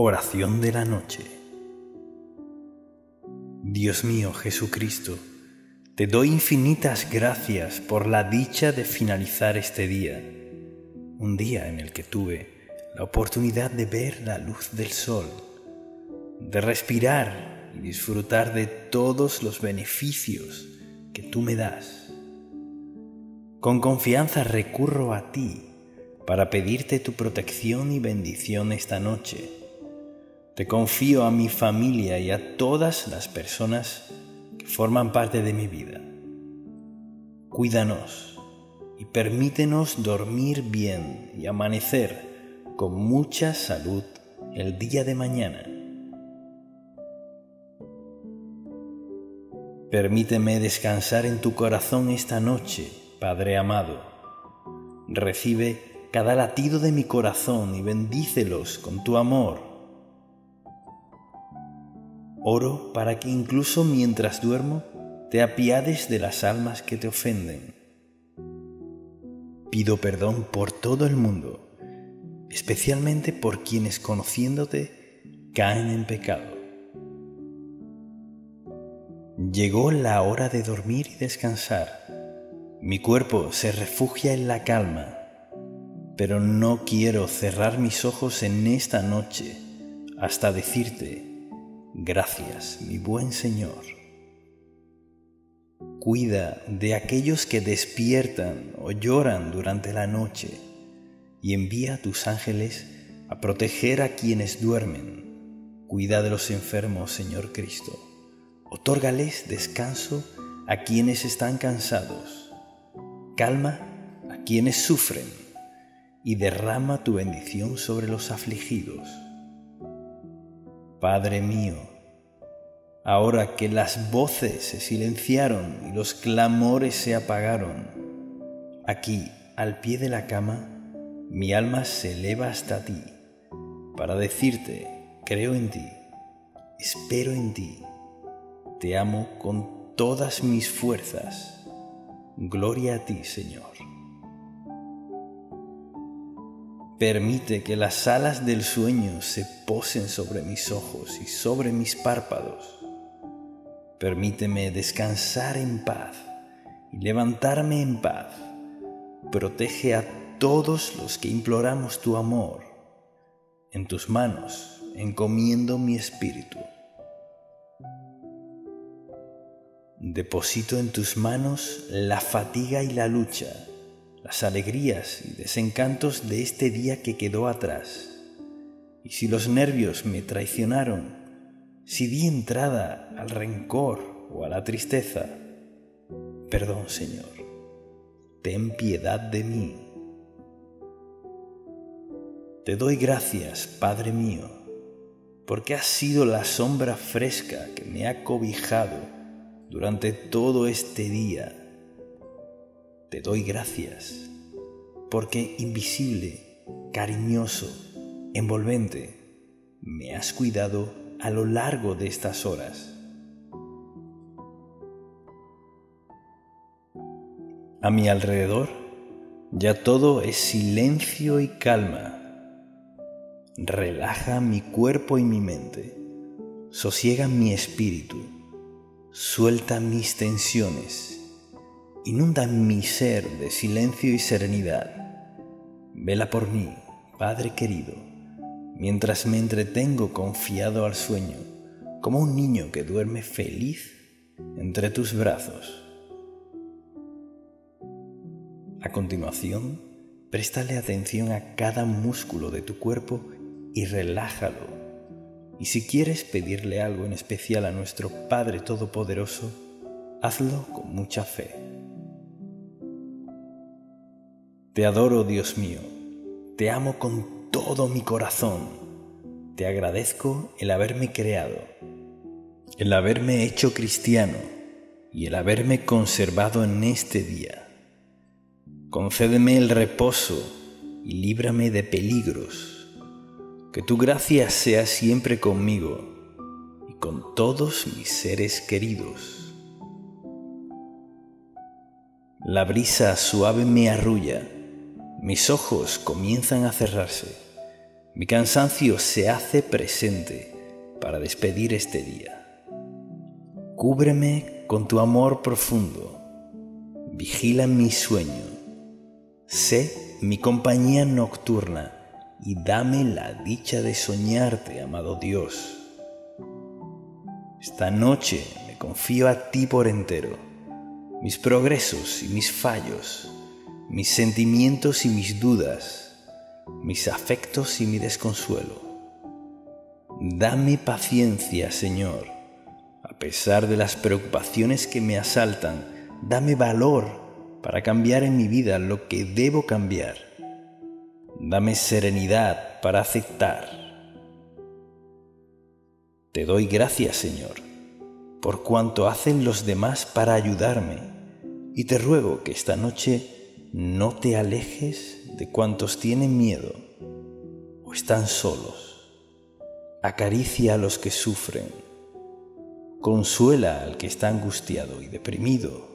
Oración de la noche. Dios mío Jesucristo, te doy infinitas gracias por la dicha de finalizar este día, un día en el que tuve la oportunidad de ver la luz del sol, de respirar y disfrutar de todos los beneficios que tú me das. Con confianza recurro a ti para pedirte tu protección y bendición esta noche. Te confío a mi familia y a todas las personas que forman parte de mi vida. Cuídanos y permítenos dormir bien y amanecer con mucha salud el día de mañana. Permíteme descansar en tu corazón esta noche, Padre amado. Recibe cada latido de mi corazón y bendícelos con tu amor. Oro para que incluso mientras duermo te apiades de las almas que te ofenden. Pido perdón por todo el mundo, especialmente por quienes conociéndote caen en pecado. Llegó la hora de dormir y descansar. Mi cuerpo se refugia en la calma pero no quiero cerrar mis ojos en esta noche hasta decirte, gracias, mi buen Señor. Cuida de aquellos que despiertan o lloran durante la noche y envía a tus ángeles a proteger a quienes duermen. Cuida de los enfermos, Señor Cristo. Otórgales descanso a quienes están cansados. Calma a quienes sufren y derrama tu bendición sobre los afligidos. Padre mío, ahora que las voces se silenciaron y los clamores se apagaron, aquí, al pie de la cama, mi alma se eleva hasta ti para decirte, creo en ti, espero en ti, te amo con todas mis fuerzas. Gloria a ti, Señor. Permite que las alas del sueño se posen sobre mis ojos y sobre mis párpados. Permíteme descansar en paz y levantarme en paz. Protege a todos los que imploramos tu amor. En tus manos encomiendo mi espíritu. Deposito en tus manos la fatiga y la lucha las alegrías y desencantos de este día que quedó atrás. Y si los nervios me traicionaron, si di entrada al rencor o a la tristeza, perdón Señor, ten piedad de mí. Te doy gracias, Padre mío, porque has sido la sombra fresca que me ha cobijado durante todo este día te doy gracias, porque invisible, cariñoso, envolvente, me has cuidado a lo largo de estas horas. A mi alrededor ya todo es silencio y calma. Relaja mi cuerpo y mi mente, sosiega mi espíritu, suelta mis tensiones inunda mi ser de silencio y serenidad. Vela por mí, Padre querido, mientras me entretengo confiado al sueño, como un niño que duerme feliz entre tus brazos. A continuación, préstale atención a cada músculo de tu cuerpo y relájalo. Y si quieres pedirle algo en especial a nuestro Padre Todopoderoso, hazlo con mucha fe. Te adoro, Dios mío, te amo con todo mi corazón, te agradezco el haberme creado, el haberme hecho cristiano y el haberme conservado en este día. Concédeme el reposo y líbrame de peligros. Que tu gracia sea siempre conmigo y con todos mis seres queridos. La brisa suave me arrulla mis ojos comienzan a cerrarse, mi cansancio se hace presente para despedir este día. Cúbreme con tu amor profundo, vigila mi sueño, sé mi compañía nocturna y dame la dicha de soñarte, amado Dios. Esta noche me confío a ti por entero, mis progresos y mis fallos, mis sentimientos y mis dudas, mis afectos y mi desconsuelo. Dame paciencia, Señor, a pesar de las preocupaciones que me asaltan, dame valor para cambiar en mi vida lo que debo cambiar. Dame serenidad para aceptar te doy gracias, Señor, por cuanto hacen los demás para ayudarme, y te ruego que esta noche no te alejes de cuantos tienen miedo o están solos. Acaricia a los que sufren, consuela al que está angustiado y deprimido,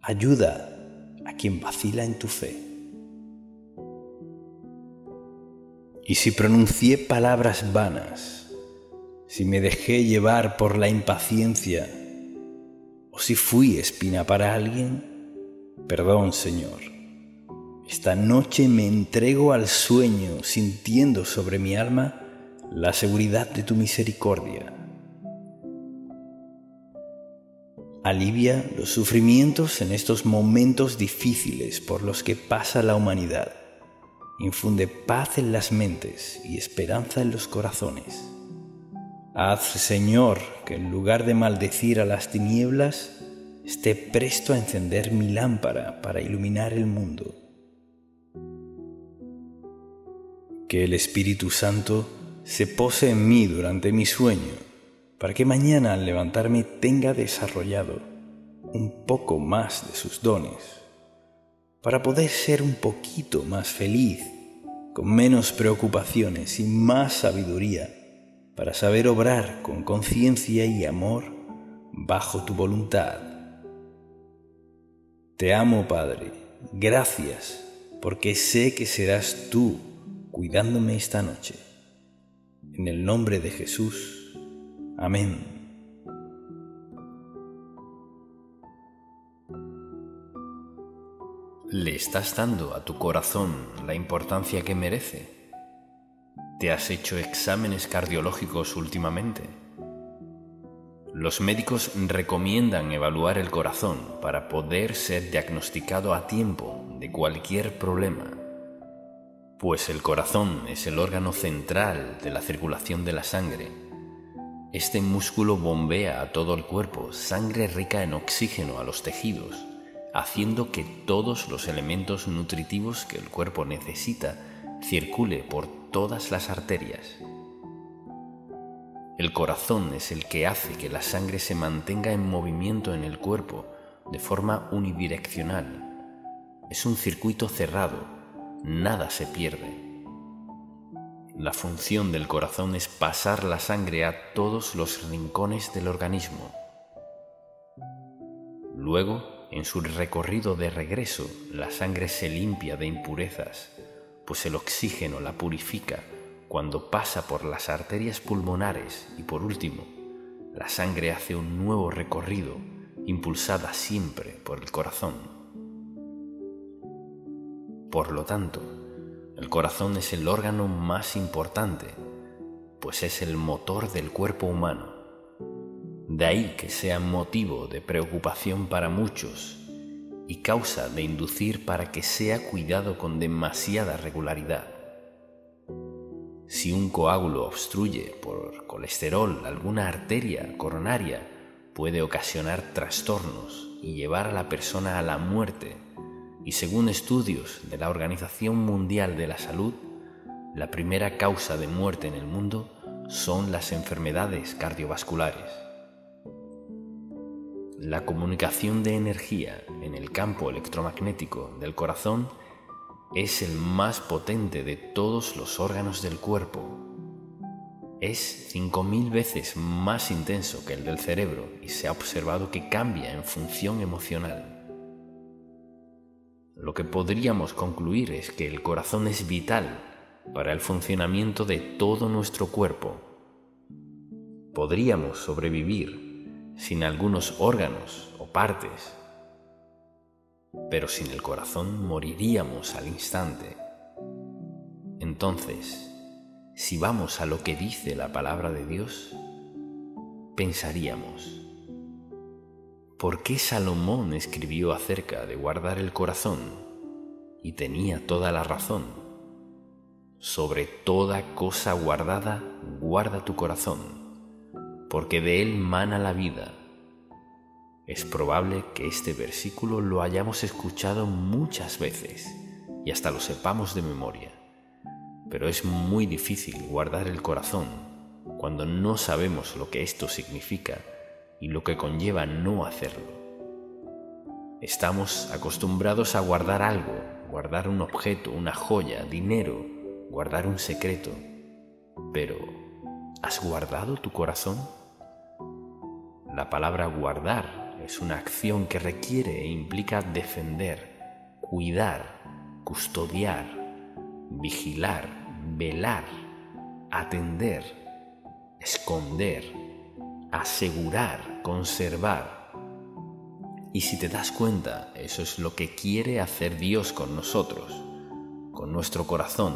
ayuda a quien vacila en tu fe. Y si pronuncié palabras vanas, si me dejé llevar por la impaciencia o si fui espina para alguien, perdón Señor. Esta noche me entrego al sueño sintiendo sobre mi alma la seguridad de tu misericordia. Alivia los sufrimientos en estos momentos difíciles por los que pasa la humanidad. Infunde paz en las mentes y esperanza en los corazones. Haz, Señor, que en lugar de maldecir a las tinieblas, esté presto a encender mi lámpara para iluminar el mundo. Que el Espíritu Santo se pose en mí durante mi sueño, para que mañana al levantarme tenga desarrollado un poco más de sus dones, para poder ser un poquito más feliz, con menos preocupaciones y más sabiduría para saber obrar con conciencia y amor bajo tu voluntad. Te amo, Padre, gracias, porque sé que serás tú cuidándome esta noche. En el nombre de Jesús. Amén. ¿Le estás dando a tu corazón la importancia que merece? ¿Te has hecho exámenes cardiológicos últimamente? Los médicos recomiendan evaluar el corazón para poder ser diagnosticado a tiempo de cualquier problema, pues el corazón es el órgano central de la circulación de la sangre. Este músculo bombea a todo el cuerpo sangre rica en oxígeno a los tejidos, haciendo que todos los elementos nutritivos que el cuerpo necesita circule por todas las arterias. El corazón es el que hace que la sangre se mantenga en movimiento en el cuerpo de forma unidireccional. Es un circuito cerrado, nada se pierde. La función del corazón es pasar la sangre a todos los rincones del organismo. Luego, en su recorrido de regreso, la sangre se limpia de impurezas pues el oxígeno la purifica cuando pasa por las arterias pulmonares y por último, la sangre hace un nuevo recorrido impulsada siempre por el corazón. Por lo tanto, el corazón es el órgano más importante, pues es el motor del cuerpo humano. De ahí que sea motivo de preocupación para muchos y causa de inducir para que sea cuidado con demasiada regularidad. Si un coágulo obstruye por colesterol alguna arteria coronaria, puede ocasionar trastornos y llevar a la persona a la muerte. Y según estudios de la Organización Mundial de la Salud, la primera causa de muerte en el mundo son las enfermedades cardiovasculares. La comunicación de energía en el campo electromagnético del corazón es el más potente de todos los órganos del cuerpo. Es 5.000 veces más intenso que el del cerebro y se ha observado que cambia en función emocional. Lo que podríamos concluir es que el corazón es vital para el funcionamiento de todo nuestro cuerpo. Podríamos sobrevivir sin algunos órganos o partes, pero sin el corazón moriríamos al instante. Entonces, si vamos a lo que dice la palabra de Dios, pensaríamos, ¿por qué Salomón escribió acerca de guardar el corazón? Y tenía toda la razón. Sobre toda cosa guardada, guarda tu corazón, porque de él mana la vida. Es probable que este versículo lo hayamos escuchado muchas veces y hasta lo sepamos de memoria, pero es muy difícil guardar el corazón cuando no sabemos lo que esto significa y lo que conlleva no hacerlo. Estamos acostumbrados a guardar algo, guardar un objeto, una joya, dinero, guardar un secreto. Pero, ¿has guardado tu corazón? La palabra guardar es una acción que requiere e implica defender, cuidar, custodiar, vigilar, velar, atender, esconder, asegurar, conservar. Y si te das cuenta, eso es lo que quiere hacer Dios con nosotros, con nuestro corazón,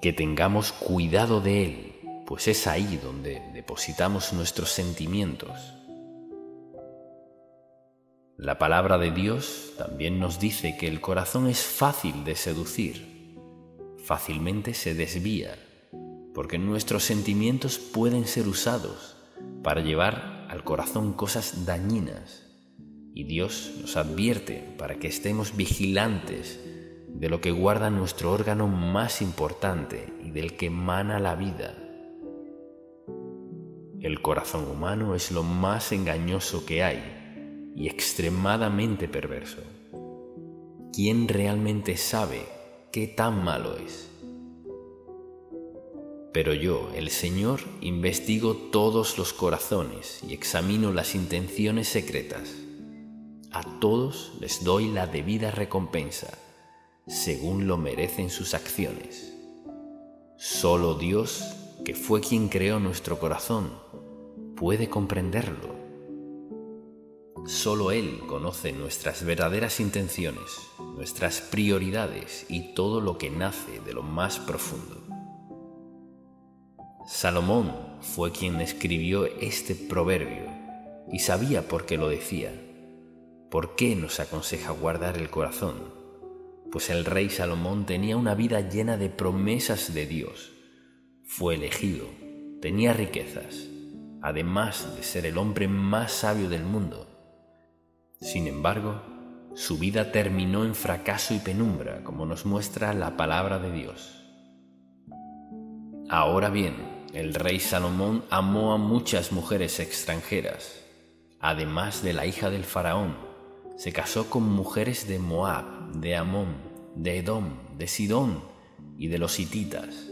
que tengamos cuidado de Él, pues es ahí donde depositamos nuestros sentimientos. La palabra de Dios también nos dice que el corazón es fácil de seducir, fácilmente se desvía porque nuestros sentimientos pueden ser usados para llevar al corazón cosas dañinas. Y Dios nos advierte para que estemos vigilantes de lo que guarda nuestro órgano más importante y del que emana la vida. El corazón humano es lo más engañoso que hay y extremadamente perverso. ¿Quién realmente sabe qué tan malo es? Pero yo, el Señor, investigo todos los corazones y examino las intenciones secretas. A todos les doy la debida recompensa, según lo merecen sus acciones. Solo Dios, que fue quien creó nuestro corazón, puede comprenderlo. Solo Él conoce nuestras verdaderas intenciones, nuestras prioridades y todo lo que nace de lo más profundo. Salomón fue quien escribió este proverbio y sabía por qué lo decía. ¿Por qué nos aconseja guardar el corazón? Pues el rey Salomón tenía una vida llena de promesas de Dios. Fue elegido, tenía riquezas, además de ser el hombre más sabio del mundo. Sin embargo, su vida terminó en fracaso y penumbra, como nos muestra la palabra de Dios. Ahora bien, el rey Salomón amó a muchas mujeres extranjeras. Además de la hija del faraón, se casó con mujeres de Moab, de Amón, de Edom, de Sidón y de los hititas.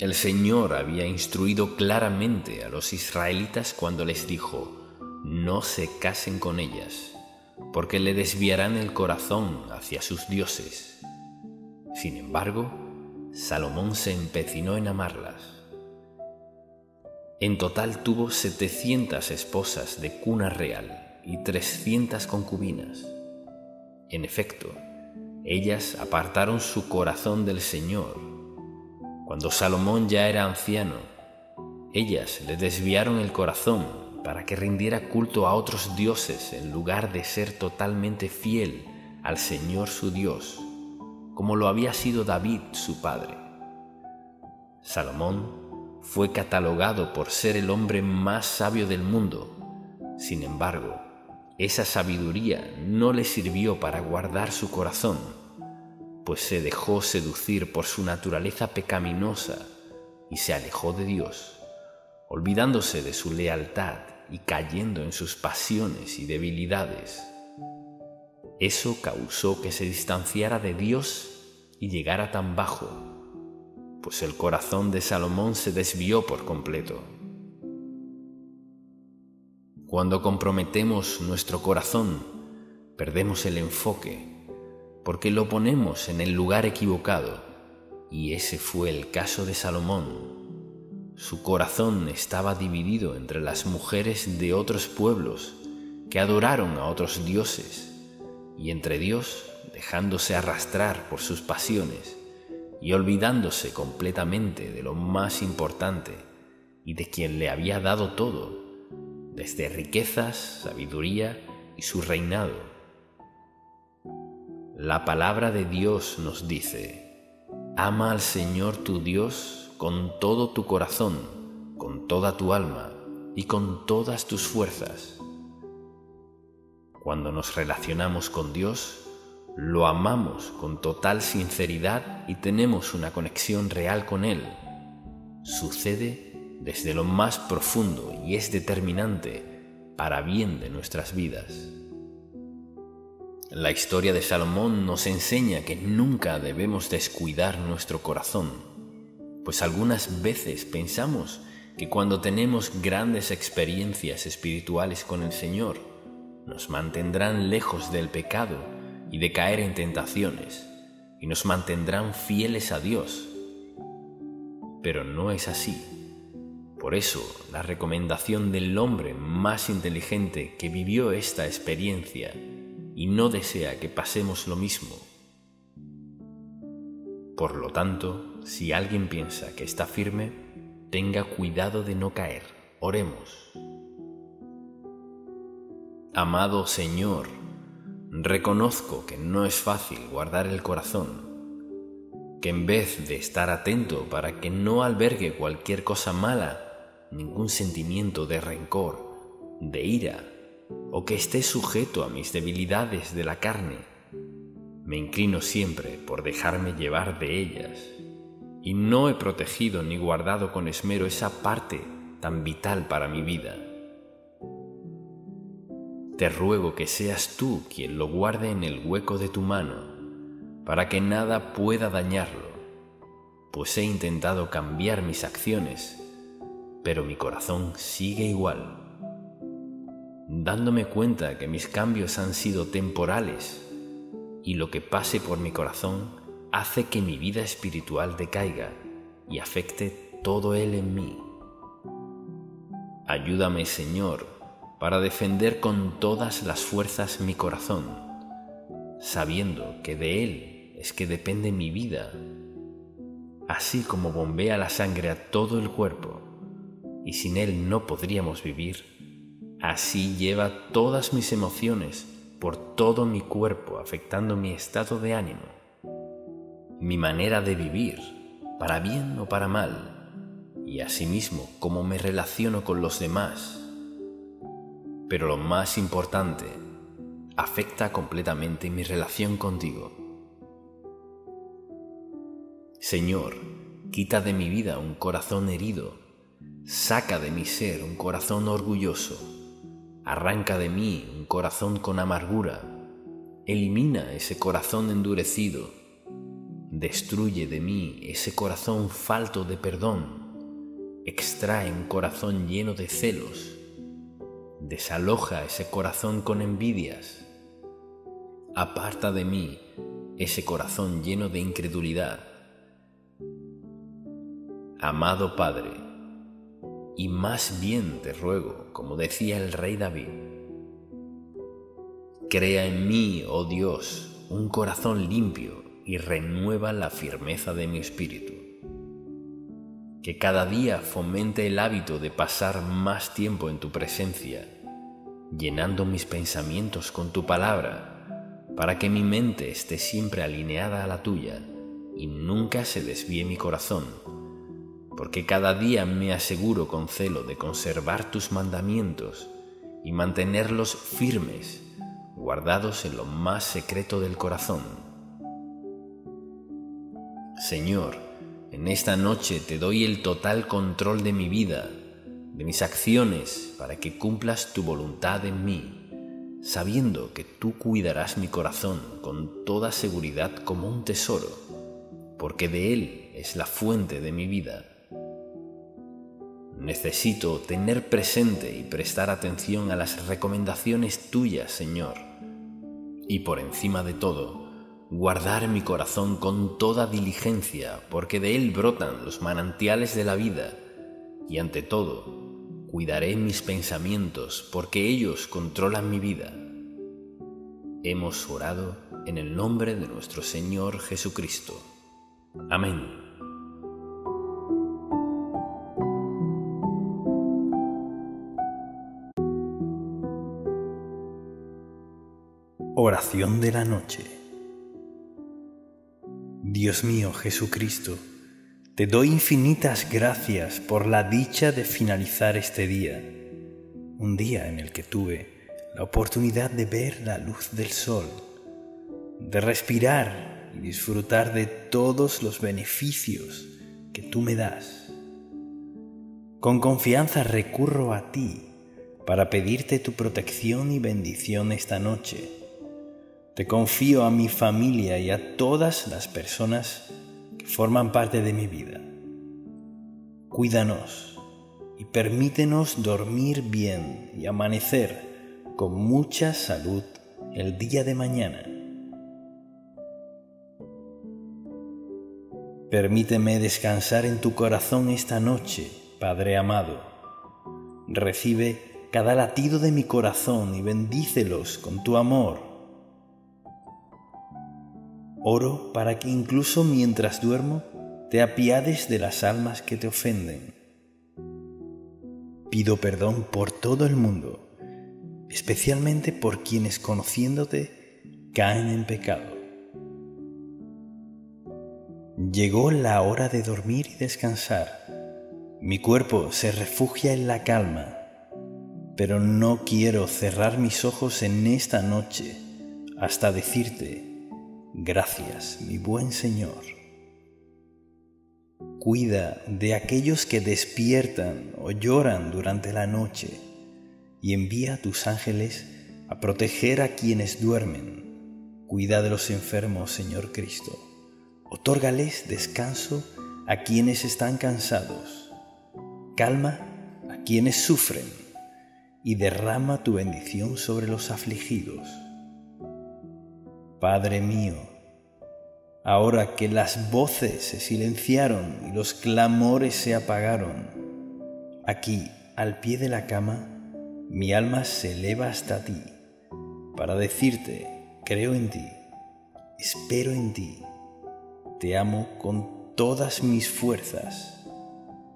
El Señor había instruido claramente a los israelitas cuando les dijo, no se casen con ellas, porque le desviarán el corazón hacia sus dioses. Sin embargo, Salomón se empecinó en amarlas. En total tuvo 700 esposas de cuna real y 300 concubinas. En efecto, ellas apartaron su corazón del Señor. Cuando Salomón ya era anciano, ellas le desviaron el corazón para que rindiera culto a otros dioses en lugar de ser totalmente fiel al Señor su Dios, como lo había sido David su padre. Salomón fue catalogado por ser el hombre más sabio del mundo. Sin embargo, esa sabiduría no le sirvió para guardar su corazón, pues se dejó seducir por su naturaleza pecaminosa y se alejó de Dios, olvidándose de su lealtad y cayendo en sus pasiones y debilidades. Eso causó que se distanciara de Dios y llegara tan bajo pues el corazón de Salomón se desvió por completo. Cuando comprometemos nuestro corazón, perdemos el enfoque, porque lo ponemos en el lugar equivocado Y ese fue el caso de Salomón. Su corazón estaba dividido entre las mujeres de otros pueblos que adoraron a otros dioses y entre Dios dejándose arrastrar por sus pasiones y olvidándose completamente de lo más importante y de quien le había dado todo, desde riquezas, sabiduría y su reinado. La palabra de Dios nos dice, ama al Señor tu Dios con todo tu corazón, con toda tu alma y con todas tus fuerzas. Cuando nos relacionamos con Dios, lo amamos con total sinceridad y tenemos una conexión real con Él. Sucede desde lo más profundo y es determinante para bien de nuestras vidas. La historia de Salomón nos enseña que nunca debemos descuidar nuestro corazón, pues algunas veces pensamos que cuando tenemos grandes experiencias espirituales con el Señor, nos mantendrán lejos del pecado y de caer en tentaciones, y nos mantendrán fieles a Dios. Pero no es así. Por eso, la recomendación del hombre más inteligente que vivió esta experiencia y no desea que pasemos lo mismo. Por lo tanto, si alguien piensa que está firme, tenga cuidado de no caer. Oremos. Amado Señor, Reconozco que no es fácil guardar el corazón, que en vez de estar atento para que no albergue cualquier cosa mala, ningún sentimiento de rencor, de ira, o que esté sujeto a mis debilidades de la carne, me inclino siempre por dejarme llevar de ellas, y no he protegido ni guardado con esmero esa parte tan vital para mi vida. Te ruego que seas tú quien lo guarde en el hueco de tu mano, para que nada pueda dañarlo, pues he intentado cambiar mis acciones, pero mi corazón sigue igual, dándome cuenta que mis cambios han sido temporales y lo que pase por mi corazón hace que mi vida espiritual decaiga y afecte todo él en mí. Ayúdame, Señor, para defender con todas las fuerzas mi corazón, sabiendo que de Él es que depende mi vida, así como bombea la sangre a todo el cuerpo, y sin Él no podríamos vivir, así lleva todas mis emociones por todo mi cuerpo, afectando mi estado de ánimo, mi manera de vivir, para bien o para mal, y asimismo cómo me relaciono con los demás, pero lo más importante, afecta completamente mi relación contigo. Señor, quita de mi vida un corazón herido, saca de mi ser un corazón orgulloso, arranca de mí un corazón con amargura, elimina ese corazón endurecido, destruye de mí ese corazón falto de perdón, extrae un corazón lleno de celos, desaloja ese corazón con envidias. Aparta de mí ese corazón lleno de incredulidad. Amado Padre, y más bien te ruego, como decía el rey David, crea en mí, oh Dios, un corazón limpio y renueva la firmeza de mi espíritu. Que cada día fomente el hábito de pasar más tiempo en tu presencia llenando mis pensamientos con tu palabra, para que mi mente esté siempre alineada a la tuya y nunca se desvíe mi corazón, porque cada día me aseguro con celo de conservar tus mandamientos y mantenerlos firmes, guardados en lo más secreto del corazón. Señor, en esta noche te doy el total control de mi vida, de mis acciones, para que cumplas tu voluntad en mí, sabiendo que tú cuidarás mi corazón con toda seguridad como un tesoro, porque de él es la fuente de mi vida. Necesito tener presente y prestar atención a las recomendaciones tuyas, Señor, y por encima de todo, guardar mi corazón con toda diligencia, porque de él brotan los manantiales de la vida, y ante todo, cuidaré mis pensamientos, porque ellos controlan mi vida. Hemos orado en el nombre de nuestro Señor Jesucristo. Amén. Oración de la noche. Dios mío Jesucristo, te doy infinitas gracias por la dicha de finalizar este día, un día en el que tuve la oportunidad de ver la luz del sol, de respirar y disfrutar de todos los beneficios que tú me das. Con confianza recurro a ti para pedirte tu protección y bendición esta noche te confío a mi familia y a todas las personas que forman parte de mi vida. Cuídanos y permítenos dormir bien y amanecer con mucha salud el día de mañana. Permíteme descansar en tu corazón esta noche, Padre amado. Recibe cada latido de mi corazón y bendícelos con tu amor Oro para que incluso mientras duermo te apiades de las almas que te ofenden. Pido perdón por todo el mundo, especialmente por quienes conociéndote caen en pecado. Llegó la hora de dormir y descansar. Mi cuerpo se refugia en la calma, pero no quiero cerrar mis ojos en esta noche hasta decirte, Gracias, mi buen Señor. Cuida de aquellos que despiertan o lloran durante la noche y envía a tus ángeles a proteger a quienes duermen. Cuida de los enfermos, Señor Cristo. Otórgales descanso a quienes están cansados. Calma a quienes sufren y derrama tu bendición sobre los afligidos. Padre mío, ahora que las voces se silenciaron y los clamores se apagaron, aquí, al pie de la cama, mi alma se eleva hasta ti para decirte, creo en ti, espero en ti, te amo con todas mis fuerzas.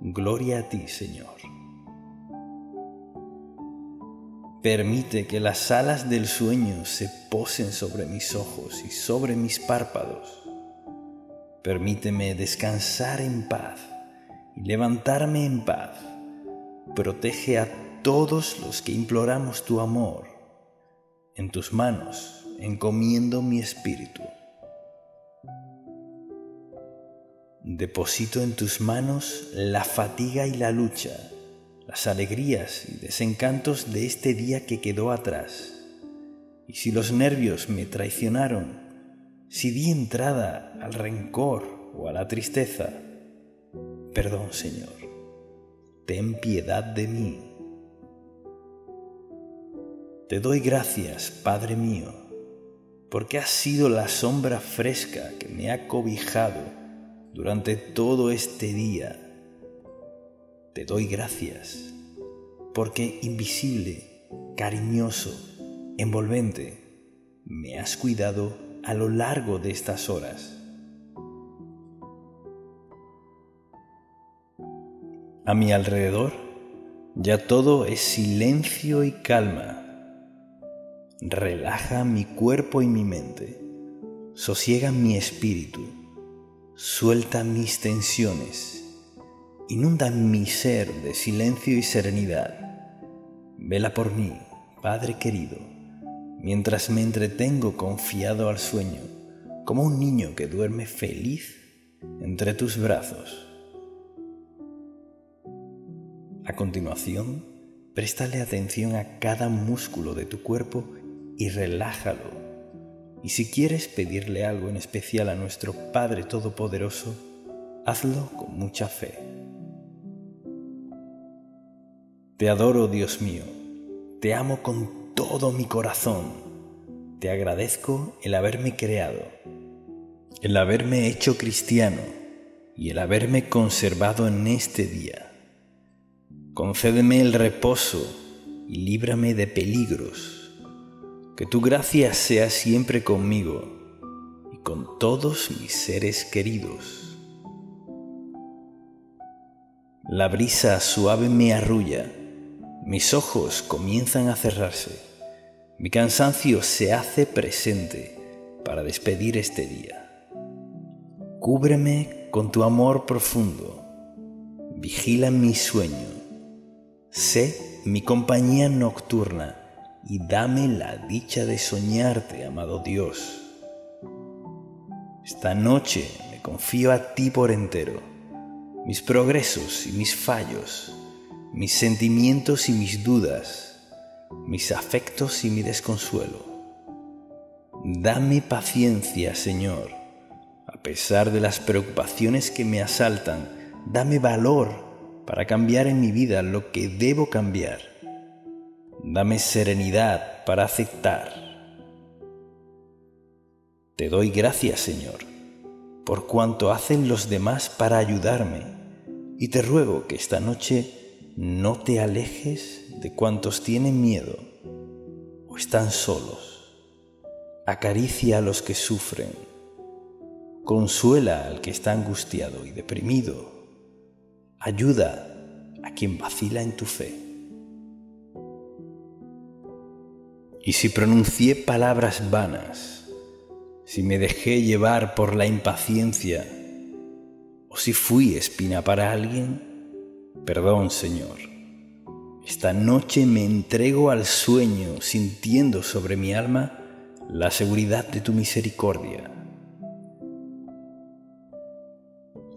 Gloria a ti, Señor. Permite que las alas del sueño se posen sobre mis ojos y sobre mis párpados. Permíteme descansar en paz y levantarme en paz. Protege a todos los que imploramos tu amor. En tus manos encomiendo mi espíritu. Deposito en tus manos la fatiga y la lucha las alegrías y desencantos de este día que quedó atrás. Y si los nervios me traicionaron, si di entrada al rencor o a la tristeza, perdón Señor, ten piedad de mí. Te doy gracias, Padre mío, porque has sido la sombra fresca que me ha cobijado durante todo este día te doy gracias, porque invisible, cariñoso, envolvente, me has cuidado a lo largo de estas horas. A mi alrededor ya todo es silencio y calma. Relaja mi cuerpo y mi mente, sosiega mi espíritu, suelta mis tensiones inunda mi ser de silencio y serenidad. Vela por mí, Padre querido, mientras me entretengo confiado al sueño, como un niño que duerme feliz entre tus brazos. A continuación, préstale atención a cada músculo de tu cuerpo y relájalo. Y si quieres pedirle algo en especial a nuestro Padre Todopoderoso, hazlo con mucha fe. Te adoro, Dios mío, te amo con todo mi corazón, te agradezco el haberme creado, el haberme hecho cristiano y el haberme conservado en este día. Concédeme el reposo y líbrame de peligros. Que tu gracia sea siempre conmigo y con todos mis seres queridos. La brisa suave me arrulla, mis ojos comienzan a cerrarse, mi cansancio se hace presente para despedir este día. Cúbreme con tu amor profundo, vigila mi sueño, sé mi compañía nocturna y dame la dicha de soñarte, amado Dios. Esta noche me confío a ti por entero, mis progresos y mis fallos, mis sentimientos y mis dudas, mis afectos y mi desconsuelo. Dame paciencia, Señor, a pesar de las preocupaciones que me asaltan, dame valor para cambiar en mi vida lo que debo cambiar. Dame serenidad para aceptar. Te doy gracias, Señor, por cuanto hacen los demás para ayudarme, y te ruego que esta noche no te alejes de cuantos tienen miedo o están solos. Acaricia a los que sufren consuela al que está angustiado y deprimido, ayuda a quien vacila en tu fe. Y si pronuncié palabras vanas, si me dejé llevar por la impaciencia, o si fui espina para alguien, perdón Señor. Esta noche me entrego al sueño sintiendo sobre mi alma la seguridad de tu misericordia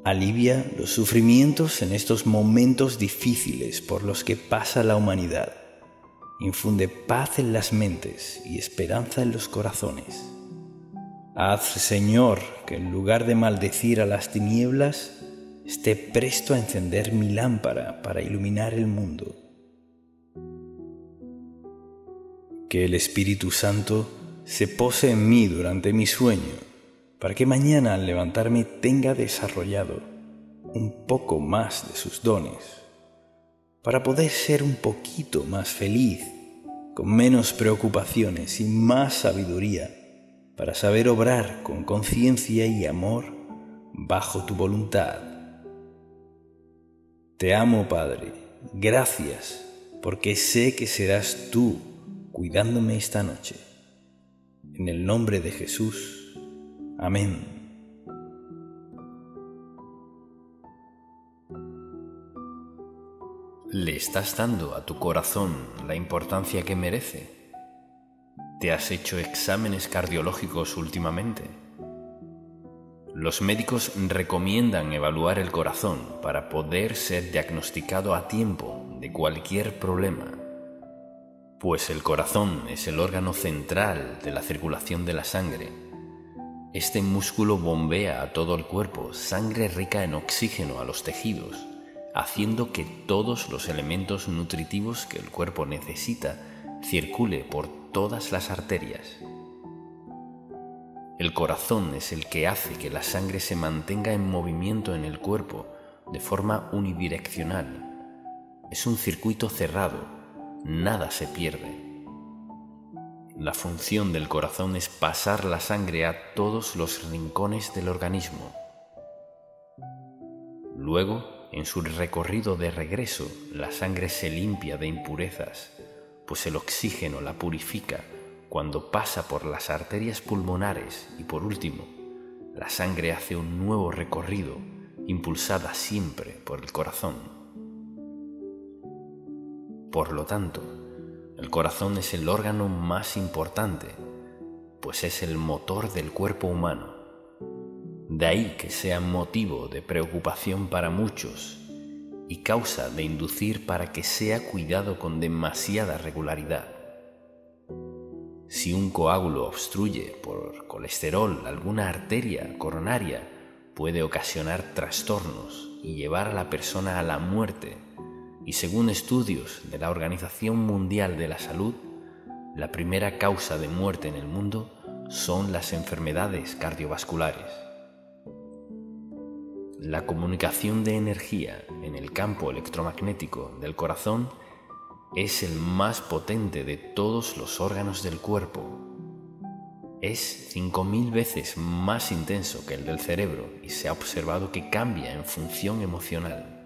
Alivia los sufrimientos en estos momentos difíciles por los que pasa la humanidad. Infunde paz en las mentes y esperanza en los corazones. Haz, Señor, que en lugar de maldecir a las tinieblas, esté presto a encender mi lámpara para iluminar el mundo. Que el Espíritu Santo se pose en mí durante mi sueño para que mañana al levantarme tenga desarrollado un poco más de sus dones, para poder ser un poquito más feliz, con menos preocupaciones y más sabiduría, para saber obrar con conciencia y amor bajo tu voluntad. Te amo, Padre, gracias, porque sé que serás tú cuidándome esta noche. En el nombre de Jesús. Amén. ¿Le estás dando a tu corazón la importancia que merece? ¿Te has hecho exámenes cardiológicos últimamente? Los médicos recomiendan evaluar el corazón para poder ser diagnosticado a tiempo de cualquier problema, pues el corazón es el órgano central de la circulación de la sangre este músculo bombea a todo el cuerpo sangre rica en oxígeno a los tejidos, haciendo que todos los elementos nutritivos que el cuerpo necesita circule por todas las arterias. El corazón es el que hace que la sangre se mantenga en movimiento en el cuerpo de forma unidireccional. Es un circuito cerrado, nada se pierde. La función del corazón es pasar la sangre a todos los rincones del organismo. Luego, en su recorrido de regreso, la sangre se limpia de impurezas, pues el oxígeno la purifica cuando pasa por las arterias pulmonares y por último, la sangre hace un nuevo recorrido, impulsada siempre por el corazón. Por lo tanto, el corazón es el órgano más importante, pues es el motor del cuerpo humano. De ahí que sea motivo de preocupación para muchos y causa de inducir para que sea cuidado con demasiada regularidad. Si un coágulo obstruye por colesterol alguna arteria coronaria, puede ocasionar trastornos y llevar a la persona a la muerte y según estudios de la Organización Mundial de la Salud, la primera causa de muerte en el mundo son las enfermedades cardiovasculares. La comunicación de energía en el campo electromagnético del corazón es el más potente de todos los órganos del cuerpo. Es 5.000 veces más intenso que el del cerebro y se ha observado que cambia en función emocional.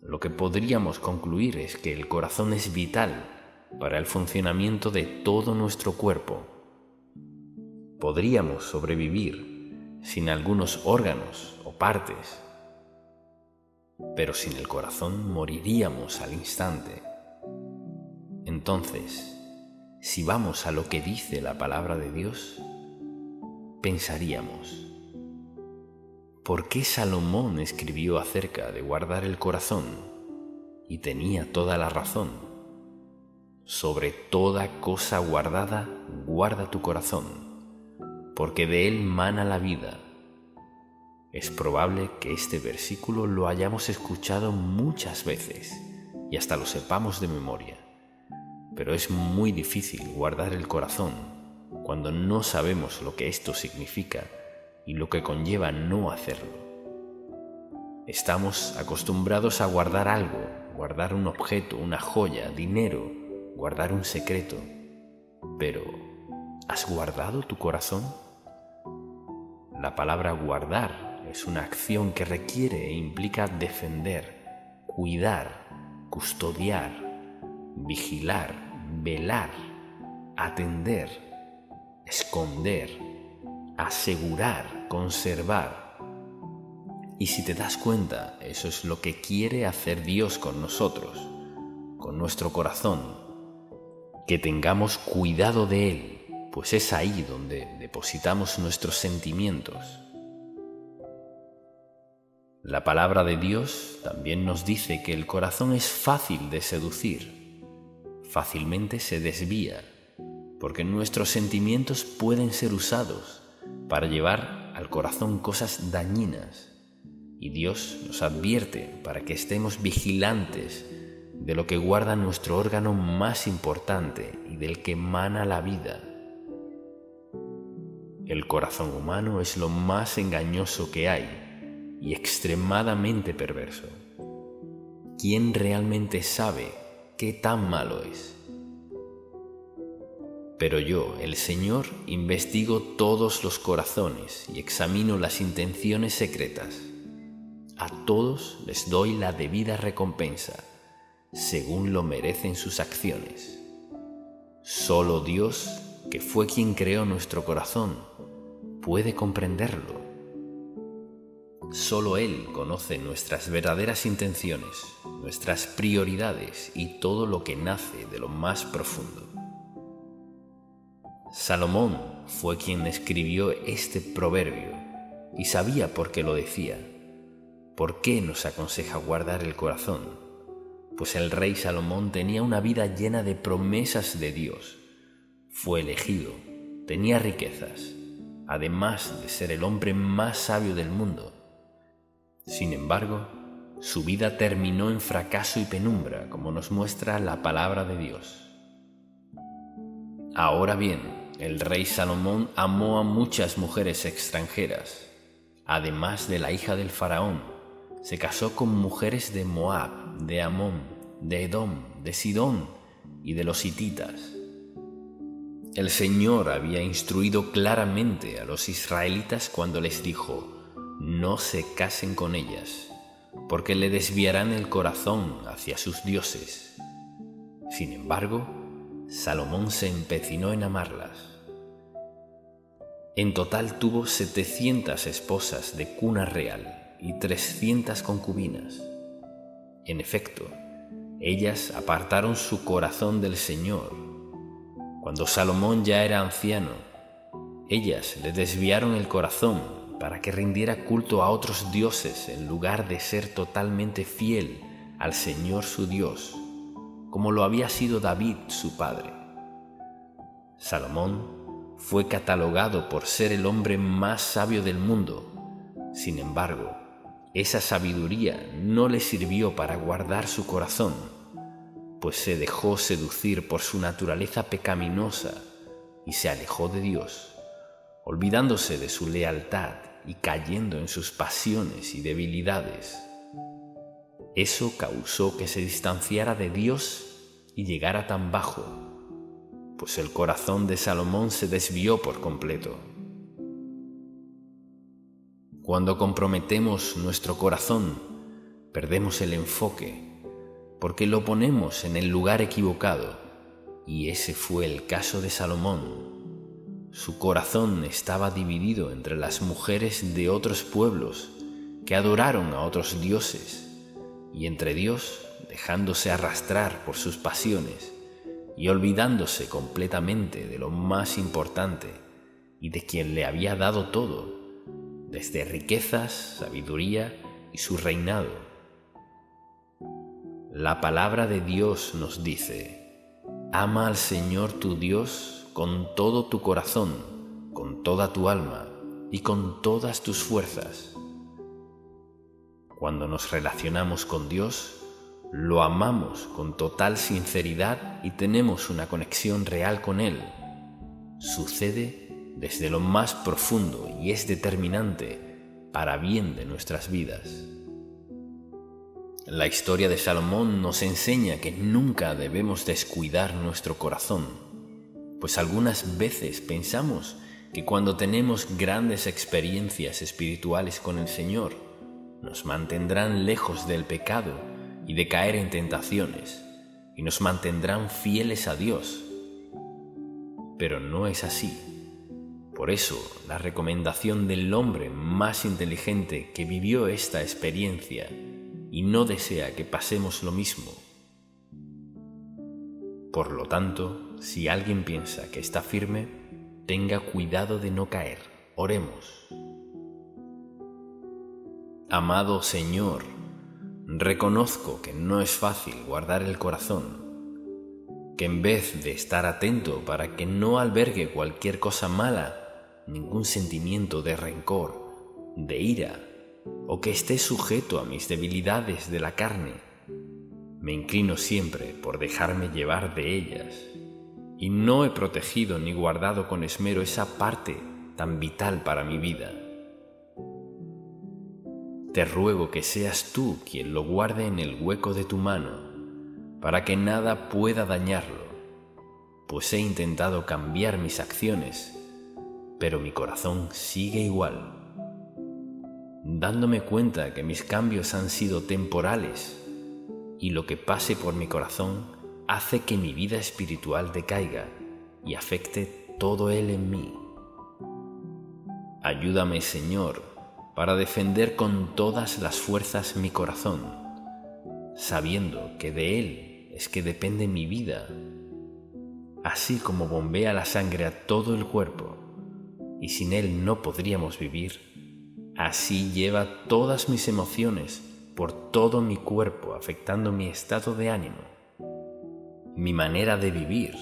Lo que podríamos concluir es que el corazón es vital para el funcionamiento de todo nuestro cuerpo. Podríamos sobrevivir sin algunos órganos o partes, pero sin el corazón moriríamos al instante. Entonces, si vamos a lo que dice la palabra de Dios, pensaríamos, ¿por qué Salomón escribió acerca de guardar el corazón? Y tenía toda la razón. Sobre toda cosa guardada, guarda tu corazón porque de él mana la vida. Es probable que este versículo lo hayamos escuchado muchas veces y hasta lo sepamos de memoria, pero es muy difícil guardar el corazón cuando no sabemos lo que esto significa y lo que conlleva no hacerlo. Estamos acostumbrados a guardar algo, guardar un objeto, una joya, dinero, guardar un secreto, pero ¿has guardado tu corazón? La palabra guardar es una acción que requiere e implica defender, cuidar, custodiar, vigilar, velar, atender, esconder, asegurar, conservar. Y si te das cuenta, eso es lo que quiere hacer Dios con nosotros, con nuestro corazón, que tengamos cuidado de Él pues es ahí donde depositamos nuestros sentimientos. La palabra de Dios también nos dice que el corazón es fácil de seducir, fácilmente se desvía, porque nuestros sentimientos pueden ser usados para llevar al corazón cosas dañinas. Y Dios nos advierte para que estemos vigilantes de lo que guarda nuestro órgano más importante y del que emana la vida, el corazón humano es lo más engañoso que hay y extremadamente perverso. ¿Quién realmente sabe qué tan malo es? Pero yo, el Señor, investigo todos los corazones y examino las intenciones secretas. A todos les doy la debida recompensa, según lo merecen sus acciones. Solo Dios que fue quien creó nuestro corazón, puede comprenderlo. Solo Él conoce nuestras verdaderas intenciones, nuestras prioridades y todo lo que nace de lo más profundo. Salomón fue quien escribió este proverbio y sabía por qué lo decía. ¿Por qué nos aconseja guardar el corazón? Pues el rey Salomón tenía una vida llena de promesas de Dios fue elegido, tenía riquezas, además de ser el hombre más sabio del mundo. Sin embargo, su vida terminó en fracaso y penumbra, como nos muestra la palabra de Dios. Ahora bien, el rey Salomón amó a muchas mujeres extranjeras. Además de la hija del faraón, se casó con mujeres de Moab, de Amón, de Edom, de Sidón y de los hititas. El Señor había instruido claramente a los israelitas cuando les dijo, no se casen con ellas, porque le desviarán el corazón hacia sus dioses. Sin embargo, Salomón se empecinó en amarlas. En total tuvo 700 esposas de cuna real y 300 concubinas. En efecto, ellas apartaron su corazón del Señor cuando Salomón ya era anciano, ellas le desviaron el corazón para que rindiera culto a otros dioses en lugar de ser totalmente fiel al Señor su Dios, como lo había sido David su padre. Salomón fue catalogado por ser el hombre más sabio del mundo. Sin embargo, esa sabiduría no le sirvió para guardar su corazón pues se dejó seducir por su naturaleza pecaminosa y se alejó de Dios, olvidándose de su lealtad y cayendo en sus pasiones y debilidades. Eso causó que se distanciara de Dios y llegara tan bajo, pues el corazón de Salomón se desvió por completo. Cuando comprometemos nuestro corazón, perdemos el enfoque, porque lo ponemos en el lugar equivocado, y ese fue el caso de Salomón. Su corazón estaba dividido entre las mujeres de otros pueblos que adoraron a otros dioses y entre Dios dejándose arrastrar por sus pasiones y olvidándose completamente de lo más importante y de quien le había dado todo, desde riquezas, sabiduría y su reinado. La palabra de Dios nos dice, ama al Señor tu Dios con todo tu corazón, con toda tu alma y con todas tus fuerzas. Cuando nos relacionamos con Dios, lo amamos con total sinceridad y tenemos una conexión real con Él. Sucede desde lo más profundo y es determinante para bien de nuestras vidas. La historia de Salomón nos enseña que nunca debemos descuidar nuestro corazón pues algunas veces pensamos que cuando tenemos grandes experiencias espirituales con el Señor, nos mantendrán lejos del pecado y de caer en tentaciones, y nos mantendrán fieles a Dios. Pero no es así. Por eso, la recomendación del hombre más inteligente que vivió esta experiencia y no desea que pasemos lo mismo. Por lo tanto, si alguien piensa que está firme, tenga cuidado de no caer. Oremos. Amado Señor, reconozco que no es fácil guardar el corazón, que en vez de estar atento para que no albergue cualquier cosa mala, ningún sentimiento de rencor, de ira, o que esté sujeto a mis debilidades de la carne, me inclino siempre por dejarme llevar de ellas y no he protegido ni guardado con esmero esa parte tan vital para mi vida. Te ruego que seas tú quien lo guarde en el hueco de tu mano, para que nada pueda dañarlo, pues he intentado cambiar mis acciones, pero mi corazón sigue igual, dándome cuenta que mis cambios han sido temporales y lo que pase por mi corazón hace que mi vida espiritual decaiga y afecte todo Él en mí. Ayúdame, Señor, para defender con todas las fuerzas mi corazón, sabiendo que de Él es que depende mi vida, así como bombea la sangre a todo el cuerpo, y sin Él no podríamos vivir, así lleva todas mis emociones por todo mi cuerpo, afectando mi estado de ánimo mi manera de vivir,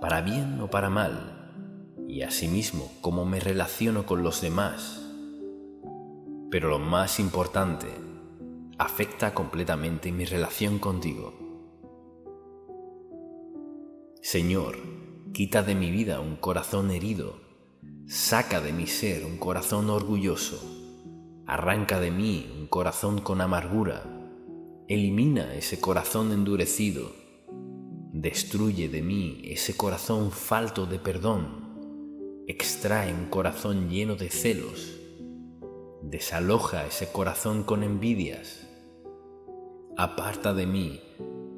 para bien o para mal, y asimismo cómo me relaciono con los demás. Pero lo más importante, afecta completamente mi relación contigo. Señor, quita de mi vida un corazón herido, saca de mi ser un corazón orgulloso, arranca de mí un corazón con amargura, elimina ese corazón endurecido, Destruye de mí ese corazón falto de perdón. Extrae un corazón lleno de celos. Desaloja ese corazón con envidias. Aparta de mí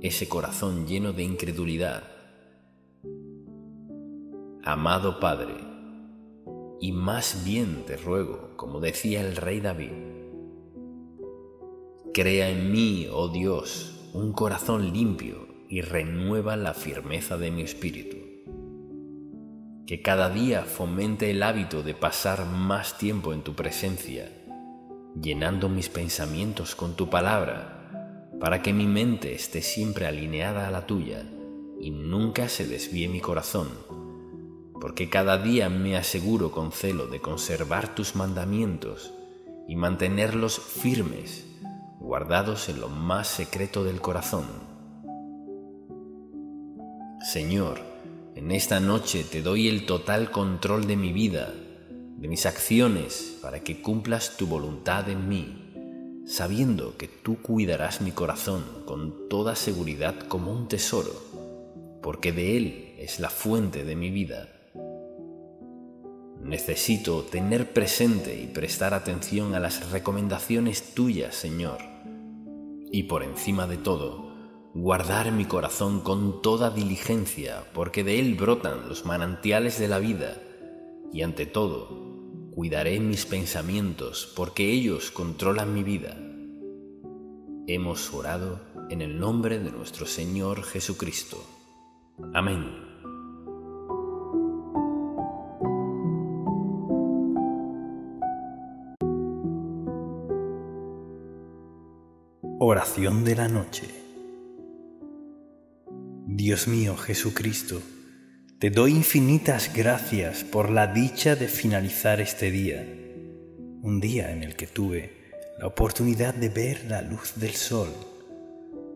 ese corazón lleno de incredulidad. Amado Padre, y más bien te ruego, como decía el rey David, crea en mí, oh Dios, un corazón limpio y renueva la firmeza de mi espíritu. Que cada día fomente el hábito de pasar más tiempo en tu presencia, llenando mis pensamientos con tu palabra, para que mi mente esté siempre alineada a la tuya y nunca se desvíe mi corazón, porque cada día me aseguro con celo de conservar tus mandamientos y mantenerlos firmes, guardados en lo más secreto del corazón Señor, en esta noche te doy el total control de mi vida, de mis acciones, para que cumplas tu voluntad en mí, sabiendo que tú cuidarás mi corazón con toda seguridad como un tesoro, porque de él es la fuente de mi vida. Necesito tener presente y prestar atención a las recomendaciones tuyas, Señor, y por encima de todo, guardar mi corazón con toda diligencia, porque de él brotan los manantiales de la vida, y ante todo, cuidaré mis pensamientos, porque ellos controlan mi vida. Hemos orado en el nombre de nuestro Señor Jesucristo. Amén. Oración de la noche. Dios mío Jesucristo, te doy infinitas gracias por la dicha de finalizar este día, un día en el que tuve la oportunidad de ver la luz del sol,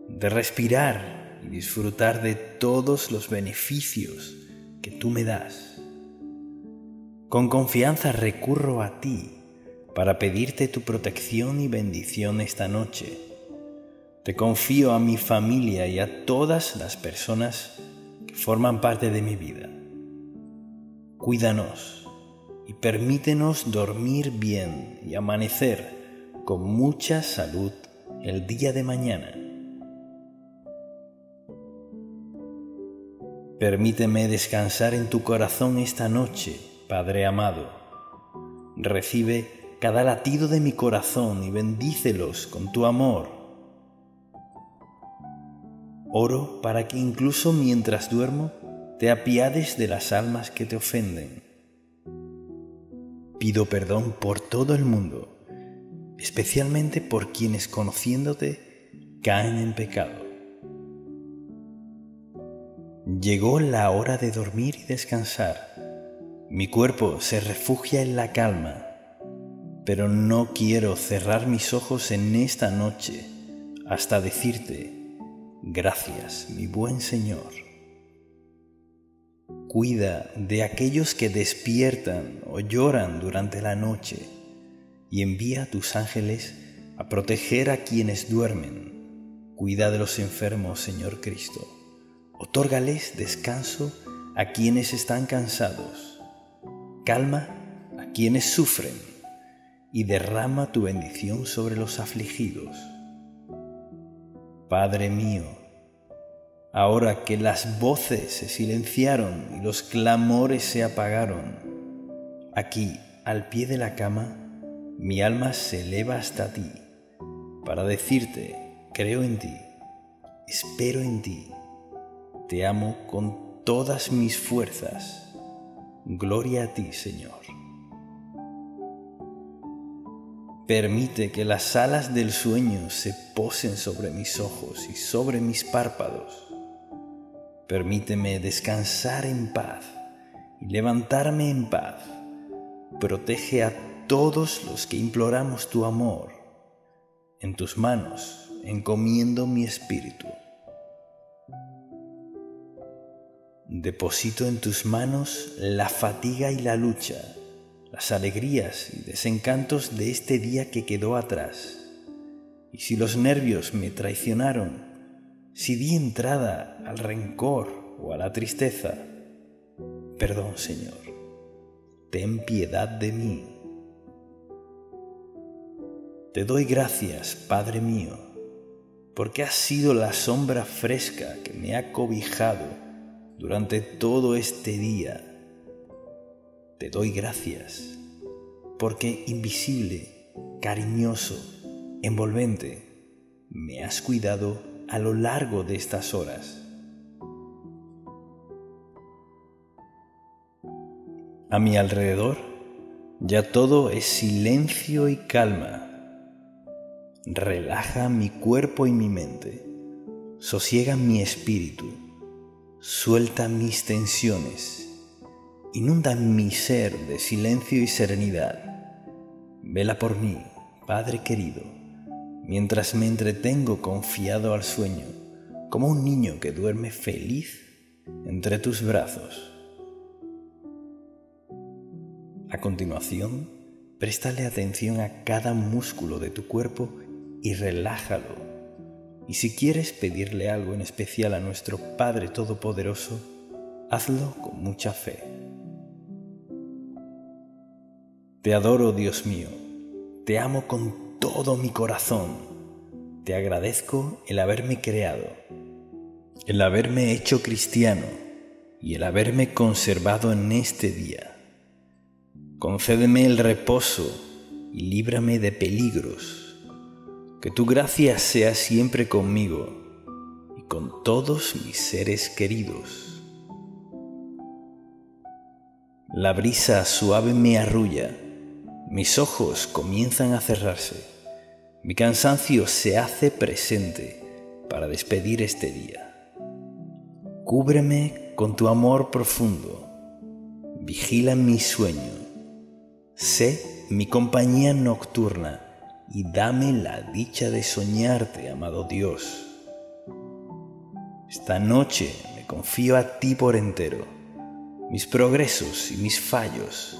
de respirar y disfrutar de todos los beneficios que tú me das. Con confianza recurro a ti para pedirte tu protección y bendición esta noche te confío a mi familia y a todas las personas que forman parte de mi vida. Cuídanos y permítenos dormir bien y amanecer con mucha salud el día de mañana. Permíteme descansar en tu corazón esta noche, Padre amado. Recibe cada latido de mi corazón y bendícelos con tu amor Oro para que incluso mientras duermo te apiades de las almas que te ofenden. Pido perdón por todo el mundo, especialmente por quienes conociéndote caen en pecado. Llegó la hora de dormir y descansar. Mi cuerpo se refugia en la calma, pero no quiero cerrar mis ojos en esta noche hasta decirte, Gracias, mi buen Señor. Cuida de aquellos que despiertan o lloran durante la noche y envía a tus ángeles a proteger a quienes duermen. Cuida de los enfermos, Señor Cristo. Otórgales descanso a quienes están cansados. Calma a quienes sufren y derrama tu bendición sobre los afligidos. Padre mío, ahora que las voces se silenciaron y los clamores se apagaron, aquí, al pie de la cama, mi alma se eleva hasta ti para decirte, creo en ti, espero en ti, te amo con todas mis fuerzas. Gloria a ti, Señor. Permite que las alas del sueño se posen sobre mis ojos y sobre mis párpados. Permíteme descansar en paz y levantarme en paz. Protege a todos los que imploramos tu amor. En tus manos encomiendo mi espíritu. Deposito en tus manos la fatiga y la lucha las alegrías y desencantos de este día que quedó atrás. Y si los nervios me traicionaron, si di entrada al rencor o a la tristeza, perdón Señor, ten piedad de mí. Te doy gracias, Padre mío, porque has sido la sombra fresca que me ha cobijado durante todo este día te doy gracias, porque invisible, cariñoso, envolvente, me has cuidado a lo largo de estas horas. A mi alrededor ya todo es silencio y calma. Relaja mi cuerpo y mi mente, sosiega mi espíritu, suelta mis tensiones Inunda mi ser de silencio y serenidad. Vela por mí, Padre querido, mientras me entretengo confiado al sueño, como un niño que duerme feliz entre tus brazos. A continuación, préstale atención a cada músculo de tu cuerpo y relájalo. Y si quieres pedirle algo en especial a nuestro Padre Todopoderoso, hazlo con mucha fe. Te adoro, Dios mío, te amo con todo mi corazón, te agradezco el haberme creado, el haberme hecho cristiano y el haberme conservado en este día. Concédeme el reposo y líbrame de peligros. Que tu gracia sea siempre conmigo y con todos mis seres queridos. La brisa suave me arrulla mis ojos comienzan a cerrarse. Mi cansancio se hace presente para despedir este día. Cúbreme con tu amor profundo. Vigila mi sueño. Sé mi compañía nocturna y dame la dicha de soñarte, amado Dios. Esta noche me confío a ti por entero, mis progresos y mis fallos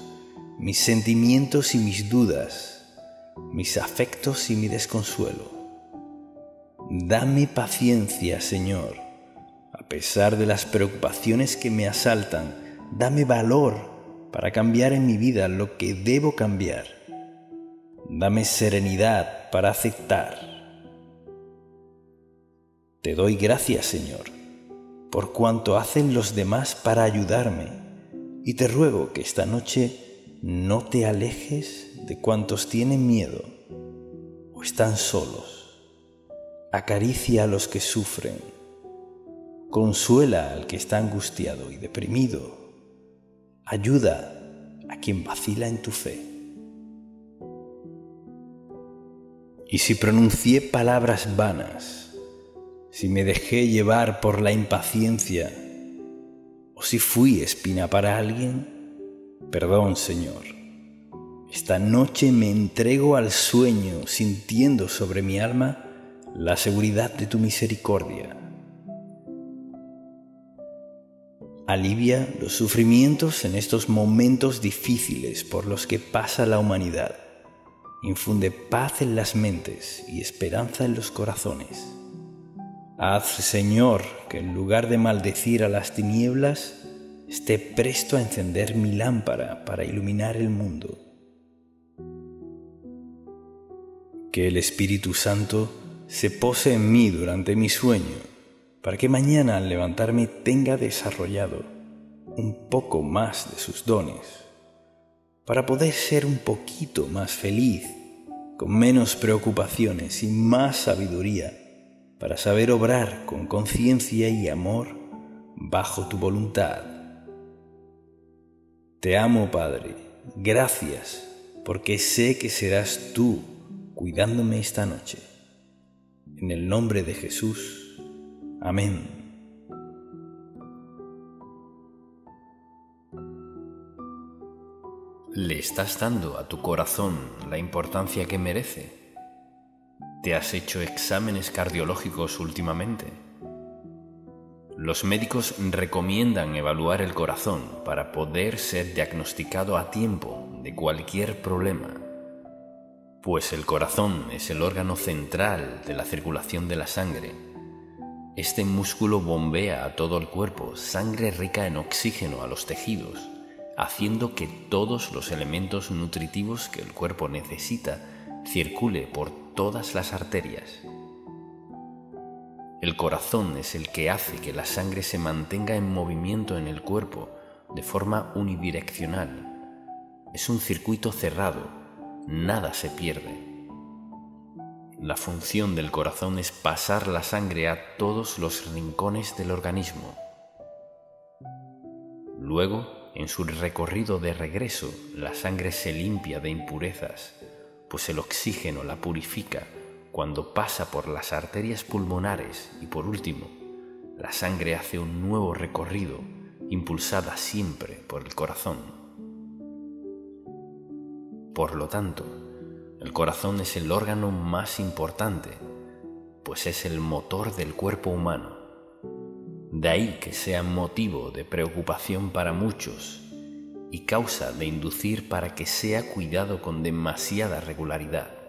mis sentimientos y mis dudas, mis afectos y mi desconsuelo. Dame paciencia, Señor, a pesar de las preocupaciones que me asaltan, dame valor para cambiar en mi vida lo que debo cambiar. Dame serenidad para aceptar. Te doy gracias, Señor, por cuanto hacen los demás para ayudarme, y te ruego que esta noche no te alejes de cuantos tienen miedo o están solos. Acaricia a los que sufren. Consuela al que está angustiado y deprimido. Ayuda a quien vacila en tu fe. Y si pronuncié palabras vanas, si me dejé llevar por la impaciencia, o si fui espina para alguien, Perdón, Señor. Esta noche me entrego al sueño sintiendo sobre mi alma la seguridad de tu misericordia. Alivia los sufrimientos en estos momentos difíciles por los que pasa la humanidad. Infunde paz en las mentes y esperanza en los corazones. Haz, Señor, que en lugar de maldecir a las tinieblas, esté presto a encender mi lámpara para iluminar el mundo. Que el Espíritu Santo se pose en mí durante mi sueño, para que mañana al levantarme tenga desarrollado un poco más de sus dones, para poder ser un poquito más feliz, con menos preocupaciones y más sabiduría, para saber obrar con conciencia y amor bajo tu voluntad te amo, Padre. Gracias, porque sé que serás tú cuidándome esta noche. En el nombre de Jesús. Amén. ¿Le estás dando a tu corazón la importancia que merece? ¿Te has hecho exámenes cardiológicos últimamente? Los médicos recomiendan evaluar el corazón para poder ser diagnosticado a tiempo de cualquier problema, pues el corazón es el órgano central de la circulación de la sangre. Este músculo bombea a todo el cuerpo sangre rica en oxígeno a los tejidos, haciendo que todos los elementos nutritivos que el cuerpo necesita circule por todas las arterias. El corazón es el que hace que la sangre se mantenga en movimiento en el cuerpo de forma unidireccional. Es un circuito cerrado, nada se pierde. La función del corazón es pasar la sangre a todos los rincones del organismo. Luego, en su recorrido de regreso, la sangre se limpia de impurezas, pues el oxígeno la purifica cuando pasa por las arterias pulmonares y por último, la sangre hace un nuevo recorrido impulsada siempre por el corazón. Por lo tanto, el corazón es el órgano más importante, pues es el motor del cuerpo humano. De ahí que sea motivo de preocupación para muchos y causa de inducir para que sea cuidado con demasiada regularidad.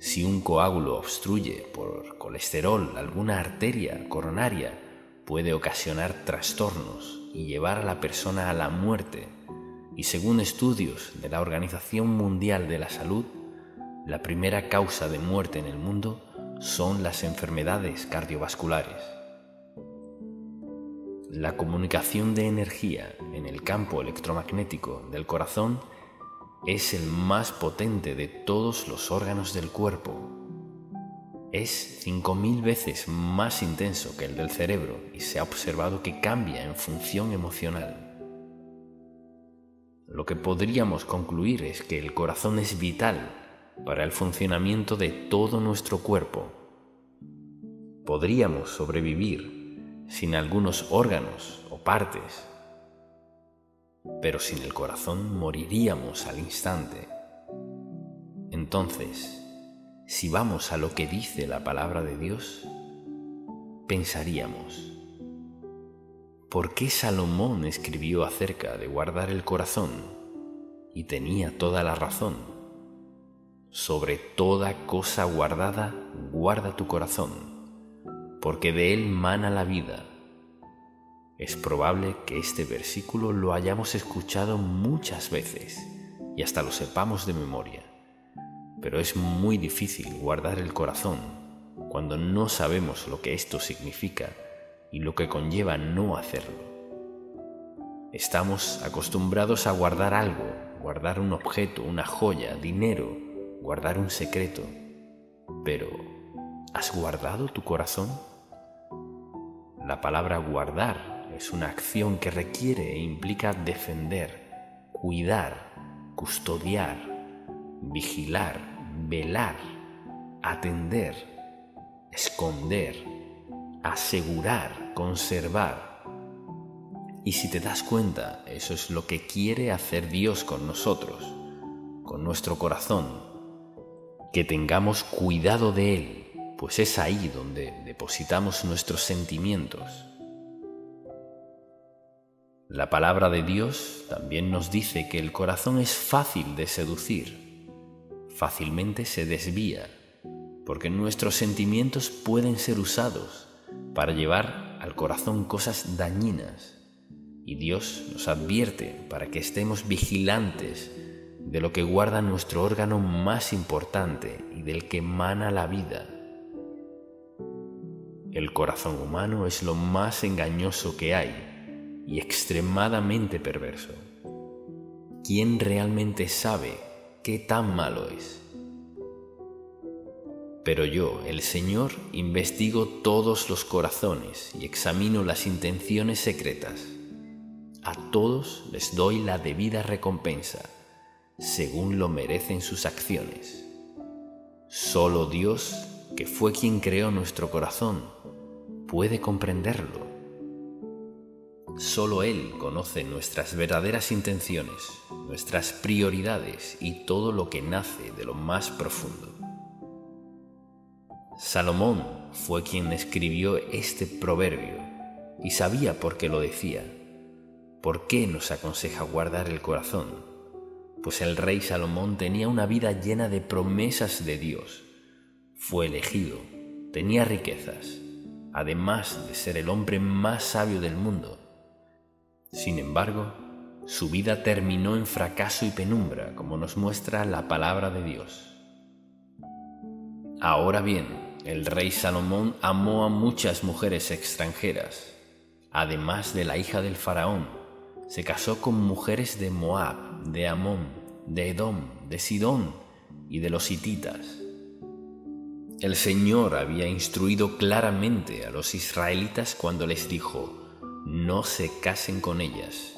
Si un coágulo obstruye por colesterol alguna arteria coronaria, puede ocasionar trastornos y llevar a la persona a la muerte. Y según estudios de la Organización Mundial de la Salud, la primera causa de muerte en el mundo son las enfermedades cardiovasculares. La comunicación de energía en el campo electromagnético del corazón es el más potente de todos los órganos del cuerpo. Es 5.000 veces más intenso que el del cerebro y se ha observado que cambia en función emocional. Lo que podríamos concluir es que el corazón es vital para el funcionamiento de todo nuestro cuerpo. Podríamos sobrevivir sin algunos órganos o partes pero sin el corazón moriríamos al instante. Entonces, si vamos a lo que dice la palabra de Dios, pensaríamos, ¿por qué Salomón escribió acerca de guardar el corazón? Y tenía toda la razón. Sobre toda cosa guardada, guarda tu corazón, porque de él mana la vida es probable que este versículo lo hayamos escuchado muchas veces y hasta lo sepamos de memoria, pero es muy difícil guardar el corazón cuando no sabemos lo que esto significa y lo que conlleva no hacerlo. Estamos acostumbrados a guardar algo, guardar un objeto, una joya, dinero, guardar un secreto, pero ¿has guardado tu corazón? La palabra guardar es una acción que requiere e implica defender, cuidar, custodiar, vigilar, velar, atender, esconder, asegurar, conservar. Y si te das cuenta, eso es lo que quiere hacer Dios con nosotros, con nuestro corazón, que tengamos cuidado de Él, pues es ahí donde depositamos nuestros sentimientos, la palabra de Dios también nos dice que el corazón es fácil de seducir, fácilmente se desvía, porque nuestros sentimientos pueden ser usados para llevar al corazón cosas dañinas. Y Dios nos advierte para que estemos vigilantes de lo que guarda nuestro órgano más importante y del que emana la vida. El corazón humano es lo más engañoso que hay y extremadamente perverso. ¿Quién realmente sabe qué tan malo es? Pero yo, el Señor, investigo todos los corazones y examino las intenciones secretas. A todos les doy la debida recompensa, según lo merecen sus acciones. Solo Dios, que fue quien creó nuestro corazón, puede comprenderlo Solo Él conoce nuestras verdaderas intenciones, nuestras prioridades y todo lo que nace de lo más profundo. Salomón fue quien escribió este proverbio y sabía por qué lo decía. ¿Por qué nos aconseja guardar el corazón? Pues el rey Salomón tenía una vida llena de promesas de Dios. Fue elegido, tenía riquezas, además de ser el hombre más sabio del mundo sin embargo, su vida terminó en fracaso y penumbra, como nos muestra la palabra de Dios. Ahora bien, el rey Salomón amó a muchas mujeres extranjeras. Además de la hija del faraón, se casó con mujeres de Moab, de Amón, de Edom, de Sidón y de los hititas. El Señor había instruido claramente a los israelitas cuando les dijo, no se casen con ellas,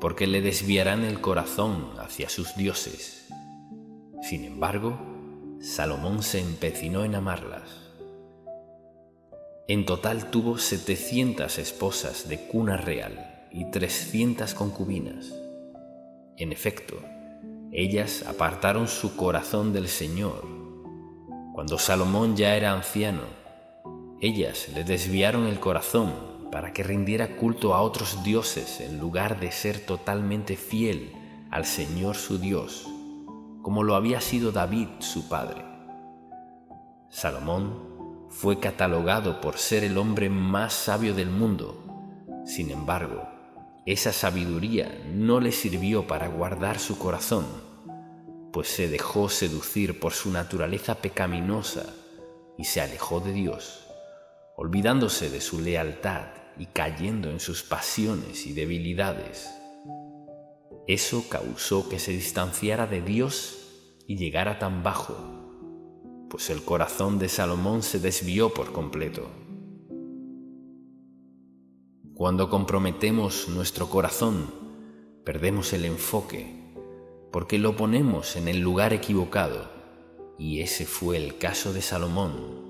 porque le desviarán el corazón hacia sus dioses. Sin embargo, Salomón se empecinó en amarlas. En total tuvo 700 esposas de cuna real y 300 concubinas. En efecto, ellas apartaron su corazón del Señor. Cuando Salomón ya era anciano, Ellas le desviaron el corazón para que rindiera culto a otros dioses en lugar de ser totalmente fiel al Señor su Dios, como lo había sido David su padre. Salomón fue catalogado por ser el hombre más sabio del mundo. Sin embargo, esa sabiduría no le sirvió para guardar su corazón, pues se dejó seducir por su naturaleza pecaminosa y se alejó de Dios, olvidándose de su lealtad y cayendo en sus pasiones y debilidades. Eso causó que se distanciara de Dios y llegara tan bajo, pues el corazón de Salomón se desvió por completo. Cuando comprometemos nuestro corazón, perdemos el enfoque, porque lo ponemos en el lugar equivocado, y ese fue el caso de Salomón.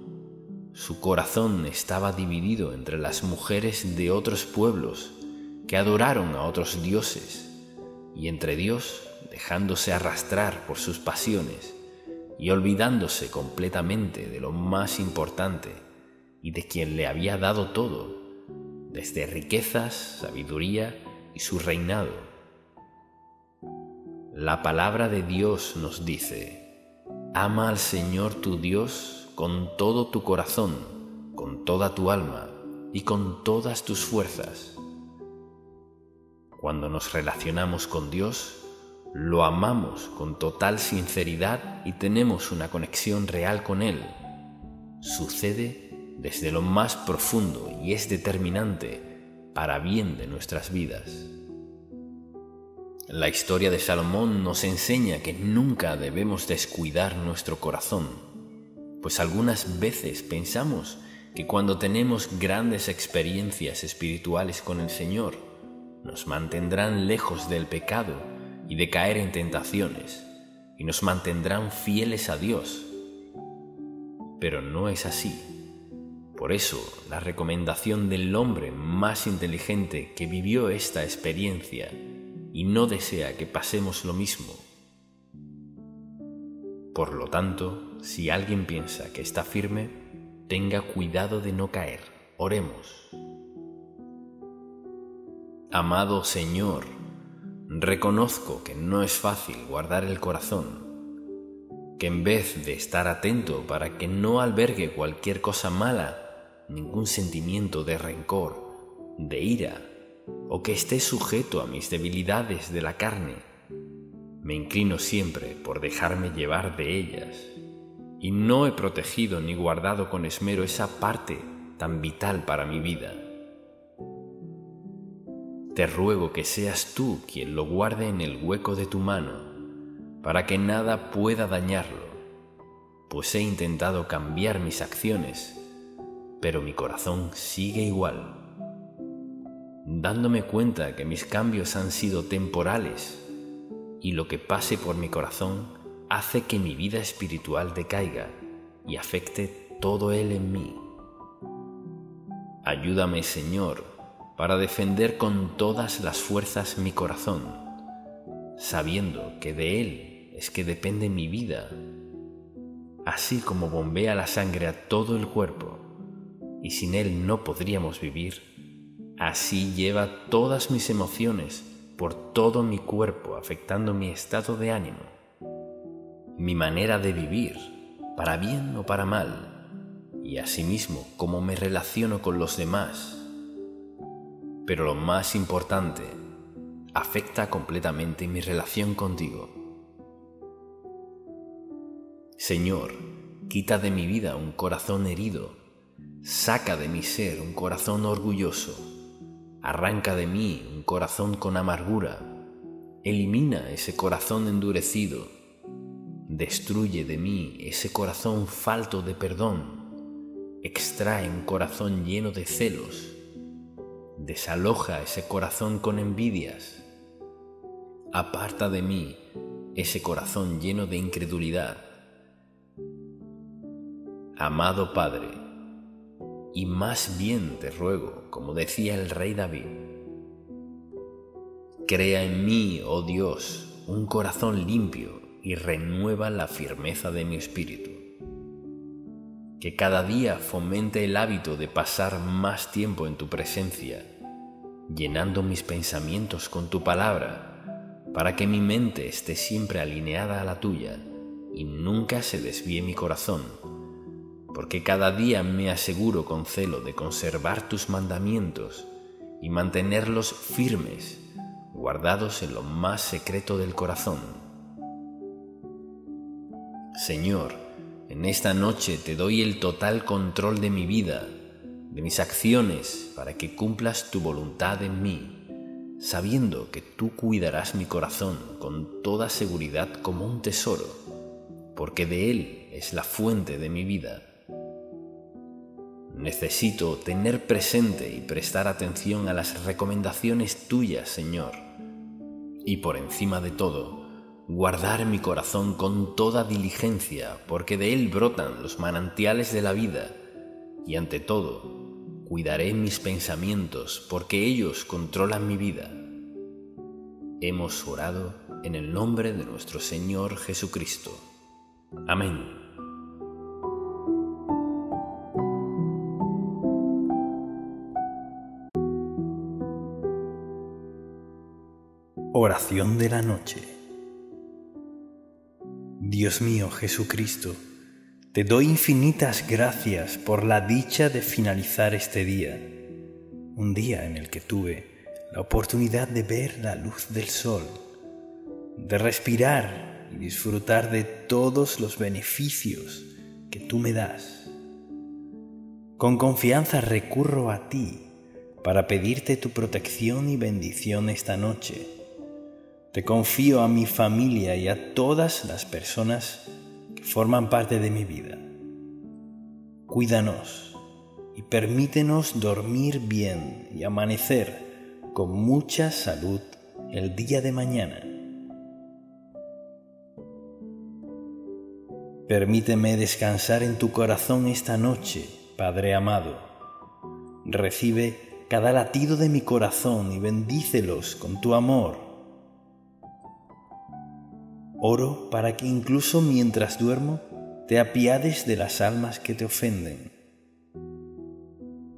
Su corazón estaba dividido entre las mujeres de otros pueblos que adoraron a otros dioses, y entre Dios dejándose arrastrar por sus pasiones y olvidándose completamente de lo más importante y de quien le había dado todo desde riquezas, sabiduría y su reinado. La palabra de Dios nos dice, ama al Señor tu Dios con todo tu corazón, con toda tu alma y con todas tus fuerzas. Cuando nos relacionamos con Dios, lo amamos con total sinceridad y tenemos una conexión real con Él. Sucede desde lo más profundo y es determinante para bien de nuestras vidas. La historia de Salomón nos enseña que nunca debemos descuidar nuestro corazón, pues algunas veces pensamos que cuando tenemos grandes experiencias espirituales con el Señor, nos mantendrán lejos del pecado y de caer en tentaciones, y nos mantendrán fieles a Dios. Pero no es así. Por eso, la recomendación del hombre más inteligente que vivió esta experiencia y no desea que pasemos lo mismo. Por lo tanto, si alguien piensa que está firme, tenga cuidado de no caer. Oremos. Amado Señor, reconozco que no es fácil guardar el corazón que en vez de estar atento para que no albergue cualquier cosa mala, ningún sentimiento de rencor, de ira, o que esté sujeto a mis debilidades de la carne. Me inclino siempre por dejarme llevar de ellas, y no he protegido ni guardado con esmero esa parte tan vital para mi vida. Te ruego que seas tú quien lo guarde en el hueco de tu mano, para que nada pueda dañarlo, pues he intentado cambiar mis acciones pero mi corazón sigue igual, dándome cuenta que mis cambios han sido temporales y lo que pase por mi corazón hace que mi vida espiritual decaiga y afecte todo él en mí. Ayúdame, Señor, para defender con todas las fuerzas mi corazón, sabiendo que de Él es que depende mi vida, así como bombea la sangre a todo el cuerpo y sin Él no podríamos vivir, así lleva todas mis emociones por todo mi cuerpo, afectando mi estado de ánimo, mi manera de vivir, para bien o para mal, y asimismo cómo me relaciono con los demás. Pero lo más importante, afecta completamente mi relación contigo. Señor, quita de mi vida un corazón herido Saca de mi ser un corazón orgulloso, arranca de mí un corazón con amargura, elimina ese corazón endurecido, destruye de mí ese corazón falto de perdón, extrae un corazón lleno de celos, desaloja ese corazón con envidias, aparta de mí ese corazón lleno de incredulidad. Amado Padre, y más bien te ruego, como decía el rey David, crea en mí, oh Dios, un corazón limpio y renueva la firmeza de mi espíritu. que cada día fomente el hábito de pasar más tiempo en tu presencia, llenando mis pensamientos con tu palabra, para que mi mente esté siempre alineada a la tuya y nunca se desvíe mi corazón, porque cada día me aseguro con celo de conservar tus mandamientos y mantenerlos firmes, guardados en lo más secreto del corazón. Señor, en esta noche te doy el total control de mi vida, de mis acciones, para que cumplas tu voluntad en mí, sabiendo que tú cuidarás mi corazón con toda seguridad como un tesoro, porque de él es la fuente de mi vida. Necesito tener presente y prestar atención a las recomendaciones tuyas, Señor, y por encima de todo, guardar mi corazón con toda diligencia, porque de él brotan los manantiales de la vida, y ante todo, cuidaré mis pensamientos, porque ellos controlan mi vida. Hemos orado en el nombre de nuestro Señor Jesucristo. Amén. Oración de la noche. Dios mío Jesucristo, te doy infinitas gracias por la dicha de finalizar este día, un día en el que tuve la oportunidad de ver la luz del sol, de respirar y disfrutar de todos los beneficios que tú me das. Con confianza recurro a ti para pedirte tu protección y bendición esta noche te confío a mi familia y a todas las personas que forman parte de mi vida. Cuídanos y permítenos dormir bien y amanecer con mucha salud el día de mañana. Permíteme descansar en tu corazón esta noche, Padre amado. Recibe cada latido de mi corazón y bendícelos con tu amor Oro para que incluso mientras duermo te apiades de las almas que te ofenden.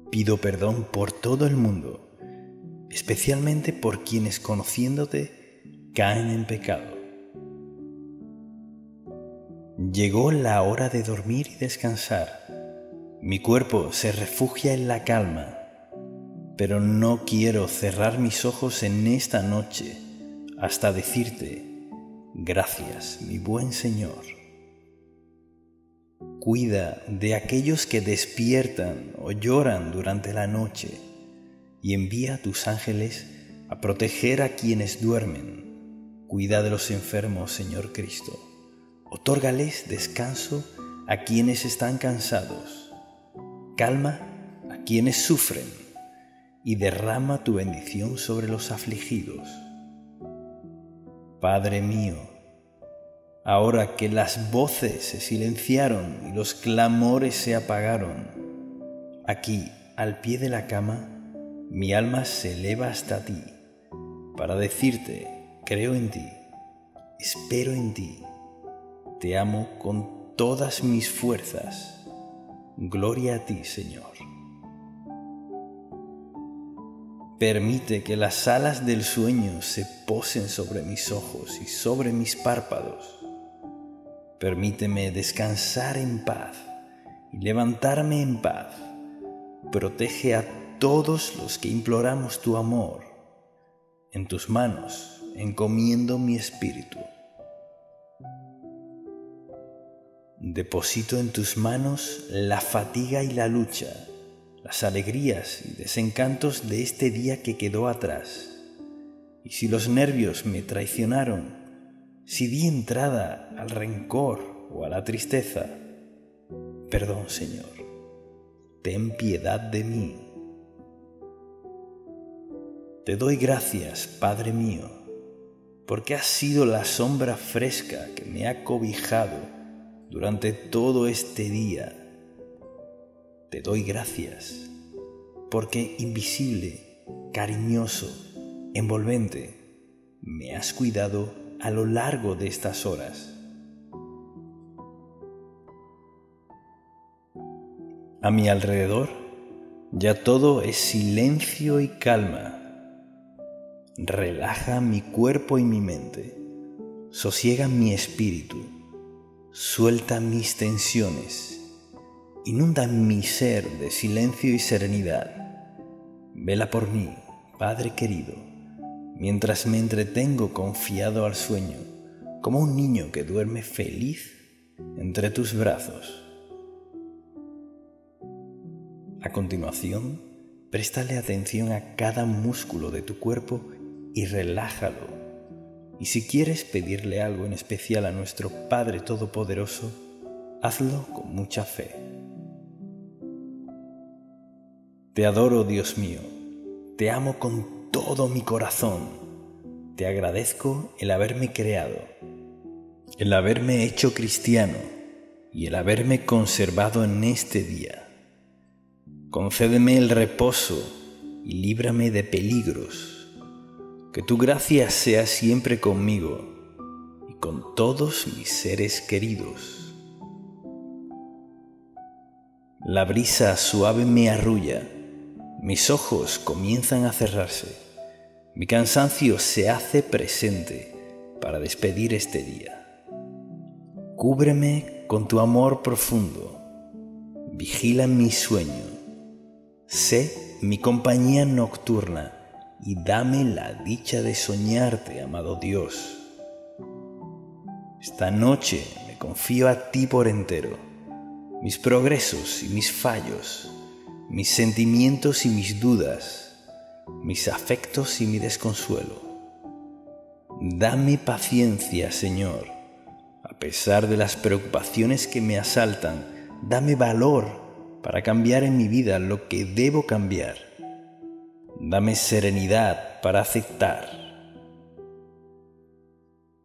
Pido perdón por todo el mundo, especialmente por quienes conociéndote caen en pecado. Llegó la hora de dormir y descansar. Mi cuerpo se refugia en la calma, pero no quiero cerrar mis ojos en esta noche hasta decirte, Gracias, mi buen Señor. Cuida de aquellos que despiertan o lloran durante la noche y envía a tus ángeles a proteger a quienes duermen. Cuida de los enfermos, Señor Cristo. Otórgales descanso a quienes están cansados. Calma a quienes sufren y derrama tu bendición sobre los afligidos. Padre mío, ahora que las voces se silenciaron y los clamores se apagaron, aquí, al pie de la cama, mi alma se eleva hasta ti para decirte, creo en ti, espero en ti, te amo con todas mis fuerzas. Gloria a ti, Señor. Permite que las alas del sueño se posen sobre mis ojos y sobre mis párpados. Permíteme descansar en paz y levantarme en paz. Protege a todos los que imploramos tu amor. En tus manos encomiendo mi espíritu. Deposito en tus manos la fatiga y la lucha las alegrías y desencantos de este día que quedó atrás. Y si los nervios me traicionaron, si di entrada al rencor o a la tristeza, perdón Señor, ten piedad de mí. Te doy gracias, Padre mío, porque has sido la sombra fresca que me ha cobijado durante todo este día te doy gracias, porque invisible, cariñoso, envolvente, me has cuidado a lo largo de estas horas. A mi alrededor ya todo es silencio y calma. Relaja mi cuerpo y mi mente. Sosiega mi espíritu. Suelta mis tensiones. Inunda mi ser de silencio y serenidad. Vela por mí, Padre querido, mientras me entretengo confiado al sueño, como un niño que duerme feliz entre tus brazos. A continuación, préstale atención a cada músculo de tu cuerpo y relájalo. Y si quieres pedirle algo en especial a nuestro Padre Todopoderoso, hazlo con mucha fe. Te adoro, Dios mío, te amo con todo mi corazón, te agradezco el haberme creado, el haberme hecho cristiano y el haberme conservado en este día. Concédeme el reposo y líbrame de peligros. Que tu gracia sea siempre conmigo y con todos mis seres queridos. La brisa suave me arrulla, mis ojos comienzan a cerrarse, mi cansancio se hace presente para despedir este día. Cúbreme con tu amor profundo, vigila mi sueño Sé mi compañía nocturna y dame la dicha de soñarte, amado Dios. Esta noche me confío a ti por entero, mis progresos y mis fallos, mis sentimientos y mis dudas, mis afectos y mi desconsuelo. Dame paciencia, Señor, a pesar de las preocupaciones que me asaltan, dame valor para cambiar en mi vida lo que debo cambiar. Dame serenidad para aceptar.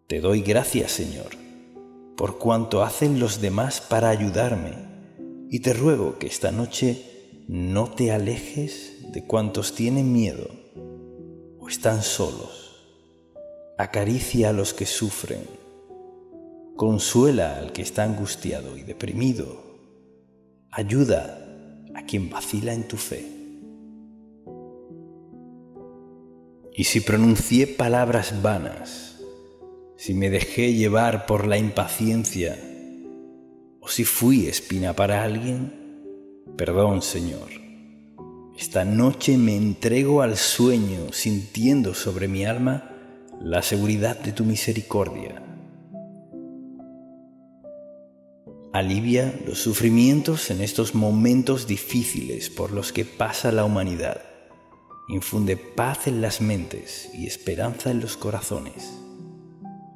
Te doy gracias, Señor, por cuanto hacen los demás para ayudarme, y te ruego que esta noche no te alejes de cuantos tienen miedo o están solos. Acaricia a los que sufren. Consuela al que está angustiado y deprimido Ayuda a quien vacila en tu fe. Y si pronuncié palabras vanas, si me dejé llevar por la impaciencia, o si fui espina para alguien, perdón Señor. Esta noche me entrego al sueño sintiendo sobre mi alma la seguridad de tu misericordia Alivia los sufrimientos en estos momentos difíciles por los que pasa la humanidad. Infunde paz en las mentes y esperanza en los corazones.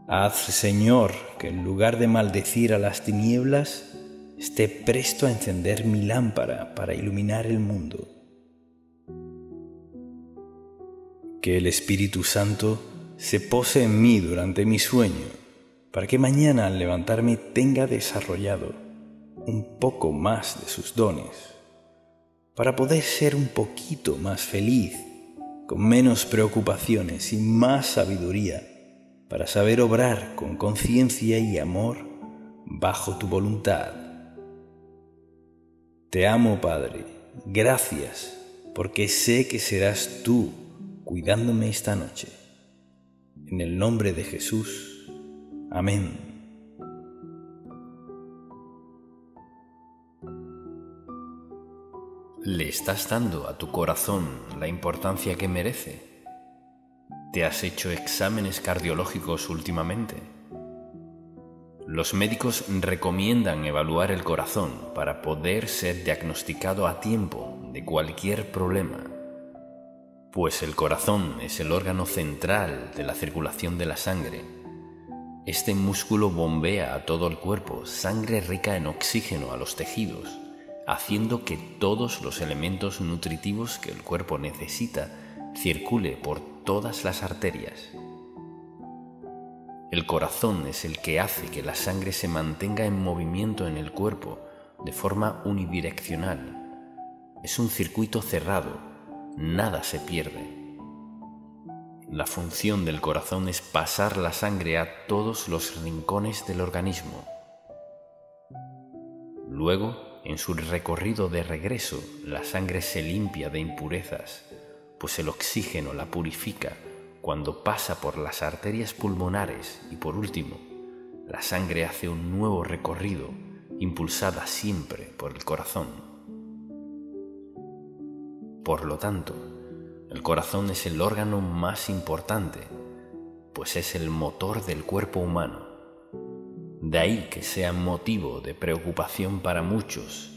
Haz, Señor, que en lugar de maldecir a las tinieblas, esté presto a encender mi lámpara para iluminar el mundo. Que el Espíritu Santo se pose en mí durante mi sueño para que mañana al levantarme tenga desarrollado un poco más de sus dones, para poder ser un poquito más feliz, con menos preocupaciones y más sabiduría, para saber obrar con conciencia y amor bajo tu voluntad. Te amo, Padre, gracias, porque sé que serás tú cuidándome esta noche. En el nombre de Jesús, Amén. ¿Le estás dando a tu corazón la importancia que merece? ¿Te has hecho exámenes cardiológicos últimamente? Los médicos recomiendan evaluar el corazón para poder ser diagnosticado a tiempo de cualquier problema, pues el corazón es el órgano central de la circulación de la sangre este músculo bombea a todo el cuerpo sangre rica en oxígeno a los tejidos, haciendo que todos los elementos nutritivos que el cuerpo necesita circule por todas las arterias. El corazón es el que hace que la sangre se mantenga en movimiento en el cuerpo de forma unidireccional. Es un circuito cerrado, nada se pierde. La función del corazón es pasar la sangre a todos los rincones del organismo. Luego, en su recorrido de regreso, la sangre se limpia de impurezas, pues el oxígeno la purifica cuando pasa por las arterias pulmonares y por último, la sangre hace un nuevo recorrido, impulsada siempre por el corazón. Por lo tanto, el corazón es el órgano más importante, pues es el motor del cuerpo humano de ahí que sea motivo de preocupación para muchos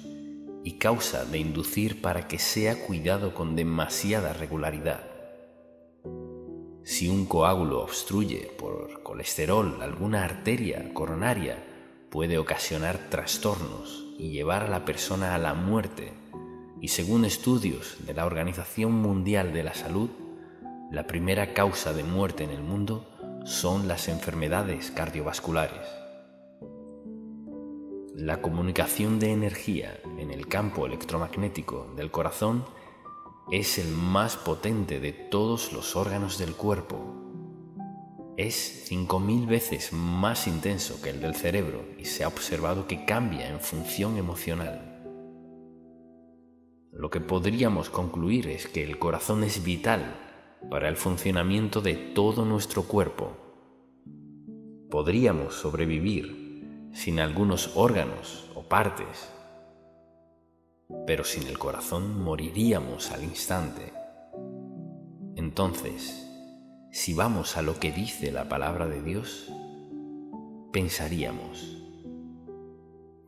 y causa de inducir para que sea cuidado con demasiada regularidad. Si un coágulo obstruye por colesterol alguna arteria coronaria, puede ocasionar trastornos y llevar a la persona a la muerte. Y según estudios de la Organización Mundial de la Salud, la primera causa de muerte en el mundo son las enfermedades cardiovasculares. La comunicación de energía en el campo electromagnético del corazón es el más potente de todos los órganos del cuerpo. Es 5.000 veces más intenso que el del cerebro y se ha observado que cambia en función emocional. Lo que podríamos concluir es que el corazón es vital para el funcionamiento de todo nuestro cuerpo. Podríamos sobrevivir sin algunos órganos o partes, pero sin el corazón moriríamos al instante. Entonces, si vamos a lo que dice la palabra de Dios, pensaríamos,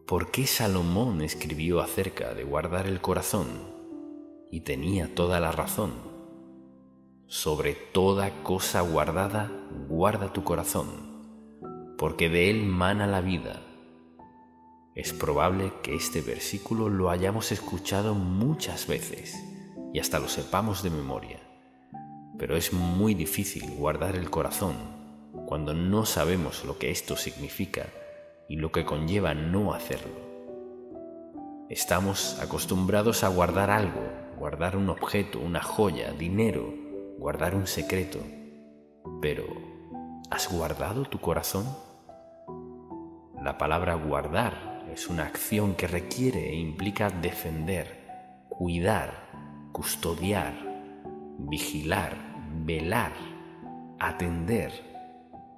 ¿por qué Salomón escribió acerca de guardar el corazón? Y tenía toda la razón. Sobre toda cosa guardada, guarda tu corazón porque de él mana la vida. Es probable que este versículo lo hayamos escuchado muchas veces y hasta lo sepamos de memoria, pero es muy difícil guardar el corazón cuando no sabemos lo que esto significa y lo que conlleva no hacerlo. Estamos acostumbrados a guardar algo, guardar un objeto, una joya, dinero, guardar un secreto, pero ¿has guardado tu corazón? La palabra guardar es una acción que requiere e implica defender, cuidar, custodiar, vigilar, velar, atender,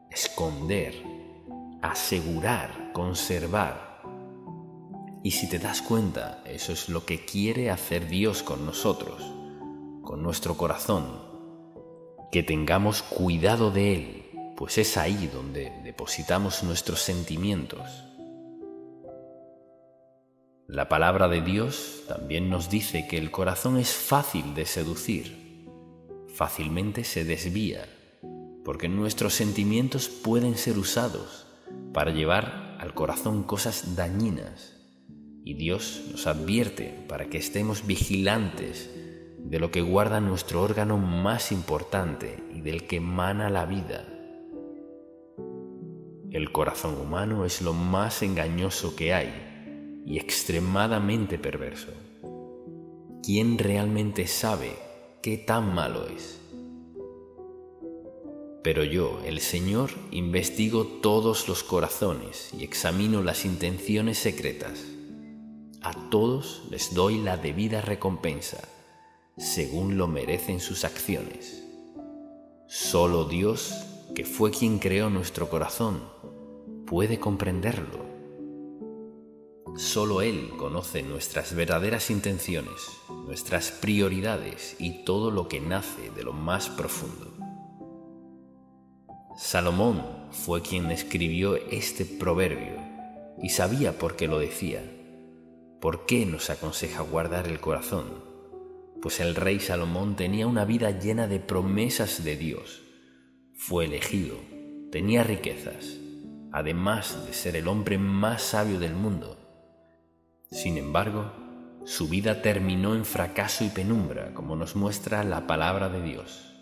esconder, asegurar, conservar. Y si te das cuenta, eso es lo que quiere hacer Dios con nosotros, con nuestro corazón, que tengamos cuidado de Él pues es ahí donde depositamos nuestros sentimientos. La palabra de Dios también nos dice que el corazón es fácil de seducir, fácilmente se desvía, porque nuestros sentimientos pueden ser usados para llevar al corazón cosas dañinas. Y Dios nos advierte para que estemos vigilantes de lo que guarda nuestro órgano más importante y del que emana la vida, el corazón humano es lo más engañoso que hay y extremadamente perverso. ¿Quién realmente sabe qué tan malo es? Pero yo, el Señor, investigo todos los corazones y examino las intenciones secretas. A todos les doy la debida recompensa, según lo merecen sus acciones. Solo Dios que fue quien creó nuestro corazón, puede comprenderlo. Solo Él conoce nuestras verdaderas intenciones, nuestras prioridades y todo lo que nace de lo más profundo. Salomón fue quien escribió este proverbio y sabía por qué lo decía. ¿Por qué nos aconseja guardar el corazón? Pues el rey Salomón tenía una vida llena de promesas de Dios fue elegido, tenía riquezas, además de ser el hombre más sabio del mundo. Sin embargo, su vida terminó en fracaso y penumbra, como nos muestra la palabra de Dios.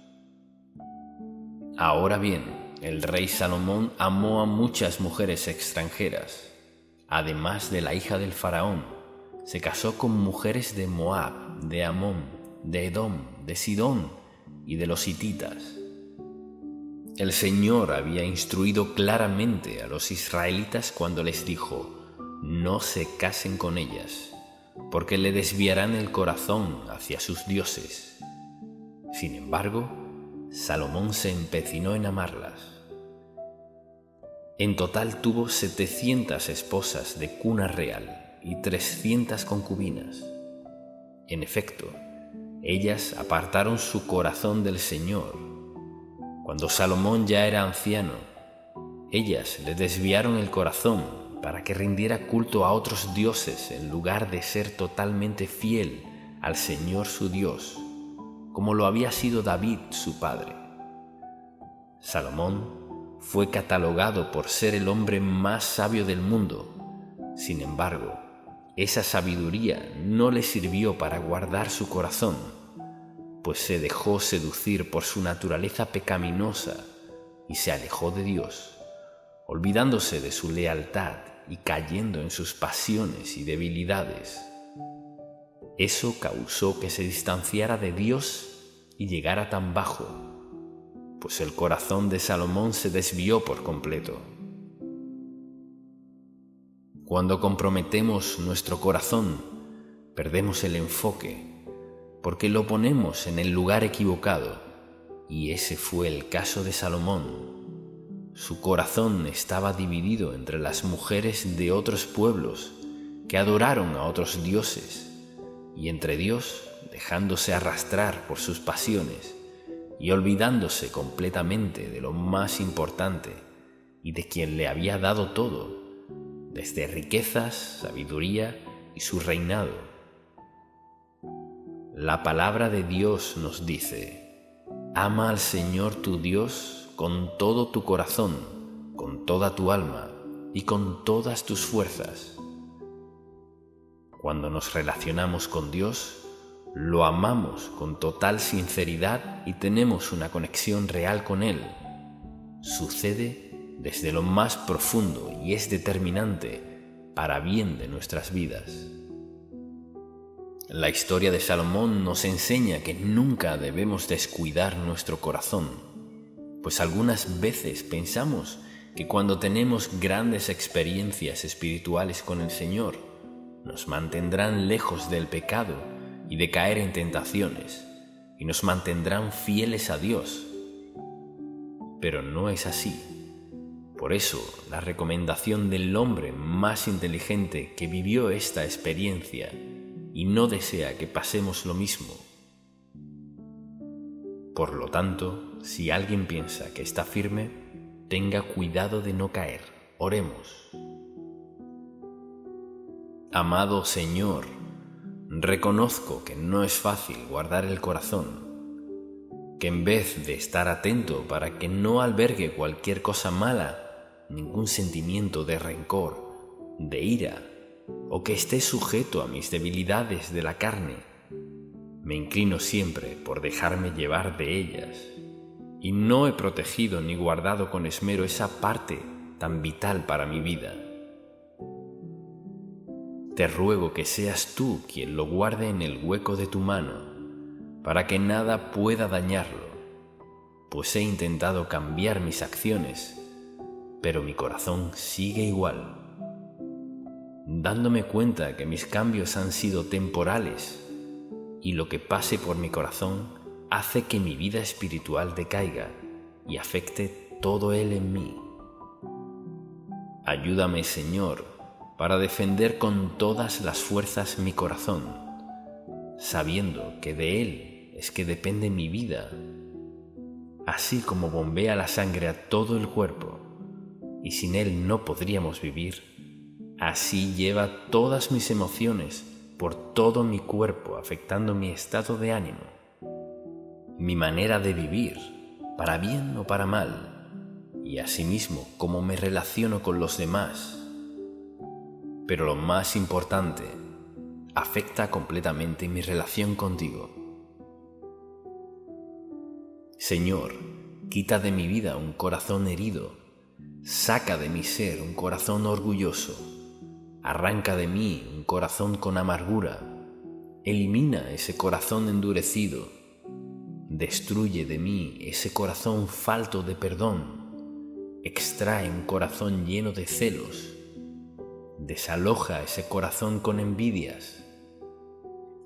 Ahora bien, el rey Salomón amó a muchas mujeres extranjeras. Además de la hija del faraón, se casó con mujeres de Moab, de Amón, de Edom, de Sidón y de los hititas. El Señor había instruido claramente a los israelitas cuando les dijo, no se casen con ellas, porque le desviarán el corazón hacia sus dioses. Sin embargo, Salomón se empecinó en amarlas. En total tuvo 700 esposas de cuna real y 300 concubinas. En efecto, ellas apartaron su corazón del Señor. Cuando Salomón ya era anciano, ellas le desviaron el corazón para que rindiera culto a otros dioses en lugar de ser totalmente fiel al Señor su Dios, como lo había sido David su padre. Salomón fue catalogado por ser el hombre más sabio del mundo. Sin embargo, esa sabiduría no le sirvió para guardar su corazón, pues se dejó seducir por su naturaleza pecaminosa y se alejó de Dios, olvidándose de su lealtad y cayendo en sus pasiones y debilidades. Eso causó que se distanciara de Dios y llegara tan bajo, pues el corazón de Salomón se desvió por completo. Cuando comprometemos nuestro corazón, perdemos el enfoque, porque lo ponemos en el lugar equivocado, y ese fue el caso de Salomón. Su corazón estaba dividido entre las mujeres de otros pueblos que adoraron a otros dioses, y entre Dios dejándose arrastrar por sus pasiones y olvidándose completamente de lo más importante y de quien le había dado todo desde riquezas, sabiduría y su reinado. La palabra de Dios nos dice, ama al Señor tu Dios con todo tu corazón, con toda tu alma y con todas tus fuerzas. Cuando nos relacionamos con Dios, lo amamos con total sinceridad y tenemos una conexión real con Él. Sucede desde lo más profundo y es determinante para bien de nuestras vidas. La historia de Salomón nos enseña que nunca debemos descuidar nuestro corazón, pues algunas veces pensamos que cuando tenemos grandes experiencias espirituales con el Señor, nos mantendrán lejos del pecado y de caer en tentaciones, y nos mantendrán fieles a Dios. Pero no es así. Por eso, la recomendación del hombre más inteligente que vivió esta experiencia y no desea que pasemos lo mismo. Por lo tanto, si alguien piensa que está firme, tenga cuidado de no caer. Oremos. Amado Señor, reconozco que no es fácil guardar el corazón, que en vez de estar atento para que no albergue cualquier cosa mala, ningún sentimiento de rencor, de ira, o que esté sujeto a mis debilidades de la carne. Me inclino siempre por dejarme llevar de ellas, y no he protegido ni guardado con esmero esa parte tan vital para mi vida. Te ruego que seas tú quien lo guarde en el hueco de tu mano, para que nada pueda dañarlo, pues he intentado cambiar mis acciones pero mi corazón sigue igual, dándome cuenta que mis cambios han sido temporales y lo que pase por mi corazón hace que mi vida espiritual decaiga y afecte todo él en mí. Ayúdame, Señor, para defender con todas las fuerzas mi corazón, sabiendo que de él es que depende mi vida, así como bombea la sangre a todo el cuerpo y sin Él no podríamos vivir, así lleva todas mis emociones por todo mi cuerpo, afectando mi estado de ánimo, mi manera de vivir, para bien o para mal, y asimismo cómo me relaciono con los demás. Pero lo más importante, afecta completamente mi relación contigo. Señor, quita de mi vida un corazón herido Saca de mi ser un corazón orgulloso, arranca de mí un corazón con amargura, elimina ese corazón endurecido, destruye de mí ese corazón falto de perdón, extrae un corazón lleno de celos, desaloja ese corazón con envidias.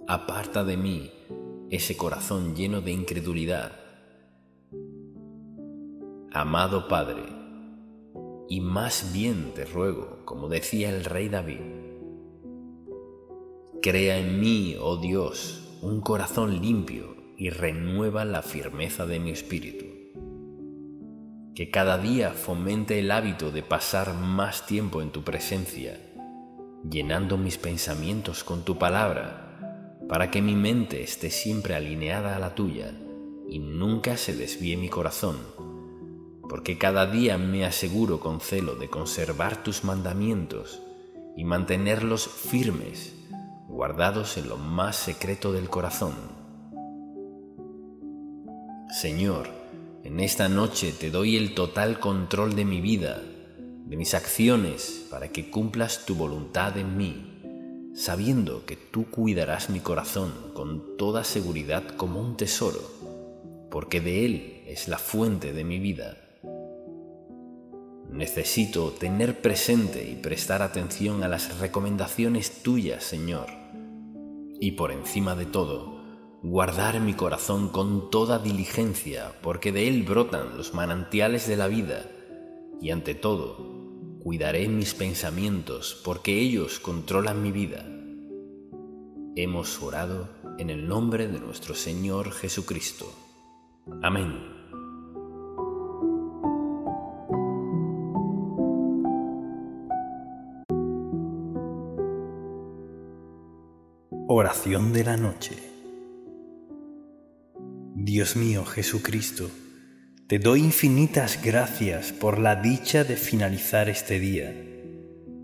Aparta de mí ese corazón lleno de incredulidad. Amado Padre, y más bien te ruego, como decía el rey David, crea en mí, oh Dios, un corazón limpio y renueva la firmeza de mi espíritu. Que cada día fomente el hábito de pasar más tiempo en tu presencia, llenando mis pensamientos con tu palabra para que mi mente esté siempre alineada a la tuya y nunca se desvíe mi corazón, porque cada día me aseguro con celo de conservar tus mandamientos y mantenerlos firmes, guardados en lo más secreto del corazón. Señor, en esta noche te doy el total control de mi vida, de mis acciones, para que cumplas tu voluntad en mí sabiendo que tú cuidarás mi corazón con toda seguridad como un tesoro, porque de él es la fuente de mi vida. Necesito tener presente y prestar atención a las recomendaciones tuyas, Señor, y por encima de todo, guardar mi corazón con toda diligencia, porque de él brotan los manantiales de la vida, y ante todo, Cuidaré mis pensamientos porque ellos controlan mi vida. Hemos orado en el nombre de nuestro Señor Jesucristo. Amén. Oración de la noche. Dios mío Jesucristo, te doy infinitas gracias por la dicha de finalizar este día,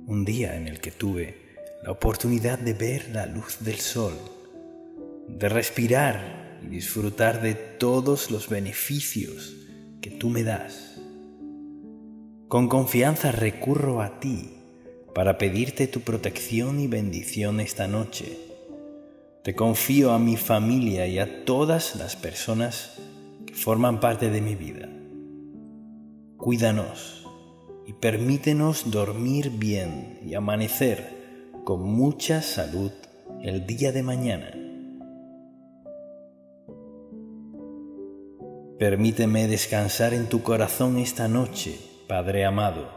un día en el que tuve la oportunidad de ver la luz del sol, de respirar y disfrutar de todos los beneficios que tú me das. Con confianza recurro a ti para pedirte tu protección y bendición esta noche. Te confío a mi familia y a todas las personas forman parte de mi vida. Cuídanos y permítenos dormir bien y amanecer con mucha salud el día de mañana. Permíteme descansar en tu corazón esta noche, Padre amado.